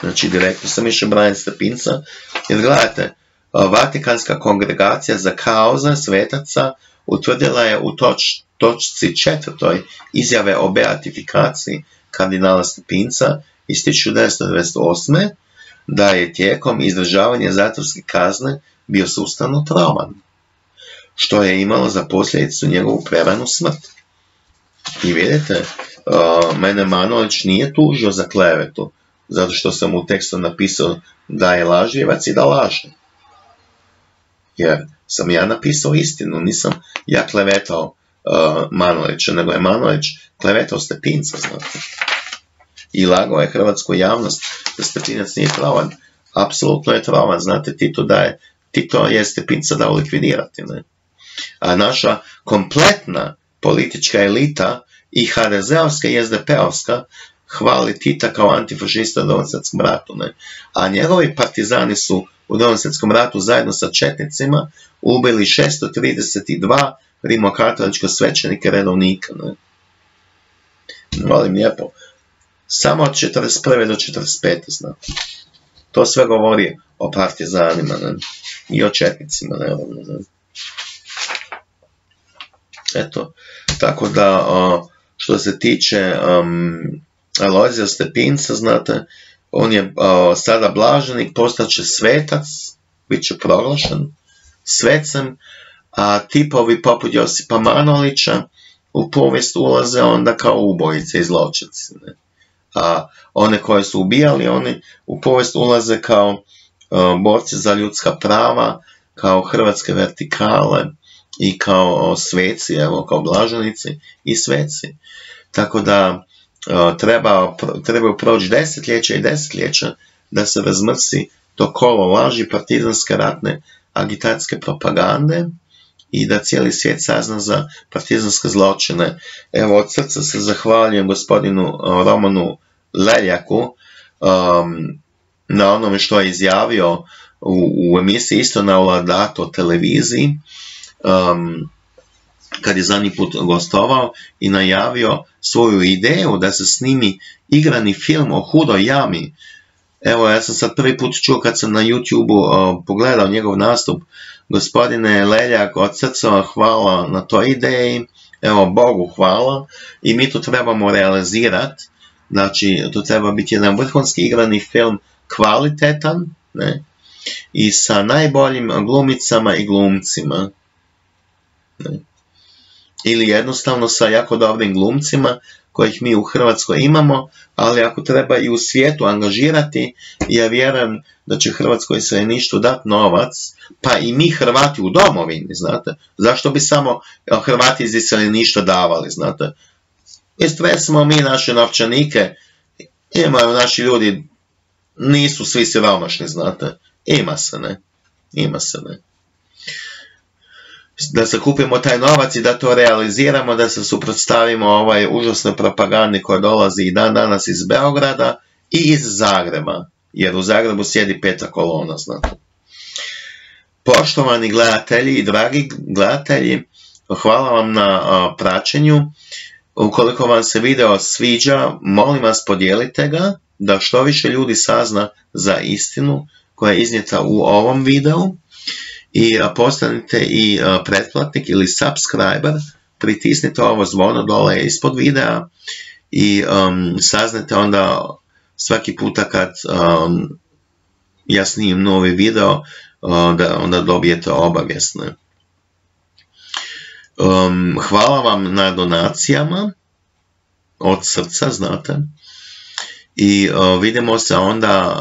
Znači, direktno sam išao Brian Stepinca. Jer gledajte, Vatikanska kongregacija za kauze svetaca utvrdila je u toč, točci četvrtoj izjave o beatifikaciji kardinala Stepinca iz 1998. da je tijekom izdržavanja zatvorske kazne bio sustavno trauman, što je imalo za posljedicu njegovu preranu smrt. I vidite, mene Manolić nije tužio za klevetu, zato što sam u tekstu napisao da je lažljivac i da laže. Jer sam ja napisao istinu, nisam ja klevetao uh, nego je Manolić klevetao Stepinca, znate. I lagao je hrvatsku javnost da Stepinac nije trovan. Apsolutno je trovan, znate, Tito da je, Tito je Stepinca dao likvidirati, ne. A naša kompletna politička elita i HDZ-ovska i SDP-ovska hvali Tita kao antifašista u Drugom ratu. Ne? A njegovi partizani su u Drugom ratu zajedno sa četnicima ubili 632 rimokatoličko svećenike redovnika. Ne? Molim lijepo. samo od 41. do 45. znate. To sve govori o partizanima ne? I o četnicima, naravno. Ne? Eto, tako da, što se tiče um, Alojzija Stepinca, znate, on je sada blaženik, postaće svetac, bit će proglašen svecem, a tipovi poput Josipa Manolića u povijest ulaze onda kao ubojice i. Ne? A one koje su ubijali, oni u povijest ulaze kao borci za ljudska prava, kao hrvatske vertikale i kao sveci, evo, kao blaženici i sveci. Tako da treba, trebaju proći desetljeća i desetljeća da se razmrsi to kolo laži partizanske ratne agitacijske propagande i da cijeli svijet sazna za partizanske zločine. Evo, od srca se zahvaljujem gospodinu Romanu Leljaku na onome što je izjavio u, u emisiji isto na Oladato televiziji um, kad je zadnji put gostovao i najavio svoju ideju da se snimi igrani film o hudoj jami. Evo, ja sam sad prvi put čuo kad sam na YouTube pogledao njegov nastup. Gospodine Leljak, od srca hvala na toj ideji. Evo, Bogu hvala. I mi to trebamo realizirati. Znači, to treba biti jedan vrhunski igrani film, kvalitetan, ne? I sa najboljim glumicama i glumcima. Ne? ili jednostavno sa jako dobrim glumcima kojih mi u Hrvatskoj imamo, ali ako treba i u svijetu angažirati, ja vjerujem da će Hrvatskoj ništa dati novac, pa i mi Hrvati u domovini, znate. Zašto bi samo Hrvati iz ništa davali, znate. Smo mi naše novčanike, imaju naši ljudi, nisu svi siromašni, znate. Ima se, ne. Ima se, ne da se kupimo taj novac i da to realiziramo, da se suprotstavimo ovaj užasnoj propagandi koja dolazi i dan danas iz Beograda i iz Zagreba, jer u Zagrebu sjedi peta kolona, znate. Poštovani gledatelji i dragi gledatelji, hvala vam na praćenju. Ukoliko vam se video sviđa, molim vas podijelite ga, da što više ljudi sazna za istinu koja je iznijeta u ovom videu i postanite i pretplatnik ili subscriber, pritisnite ovo zvono dole ispod videa i um, saznate onda svaki puta kad um, ja snimim novi video, da onda dobijete obavijesne. Um, hvala vam na donacijama od srca, znate. I vidimo se onda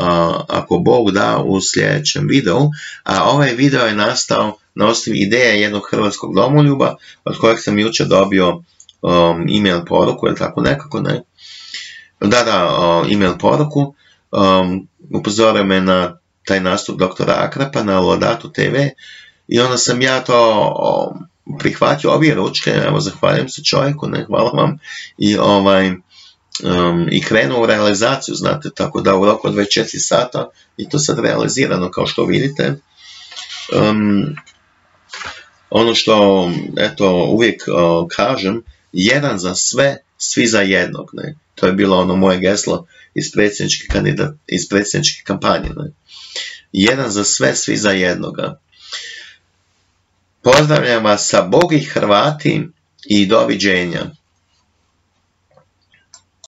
ako Bog da u sljedećem videu, a ovaj video je nastao na osnovi ideje jednog hrvatskog domoljuba od kojeg sam jučer dobio um, e-mail poruku, ili tako nekako, ne? Da, da, e-mail poruku, um, upozorio me na taj nastup doktora Akrapa na Lodatu TV i onda sam ja to prihvatio obje ručke, evo zahvaljujem se čovjeku, ne, hvala vam i ovaj, um, i krenuo u realizaciju, znate, tako da u roku od 24 sata i to sad realizirano kao što vidite. Um, ono što eto, uvijek uh, kažem, jedan za sve, svi za jednog. Ne? To je bilo ono moje geslo iz predsjedničke, kandidat, iz predsjedničke kampanje. Ne? Jedan za sve, svi za jednoga. Pozdravljam vas sa Bogi Hrvati i doviđenja.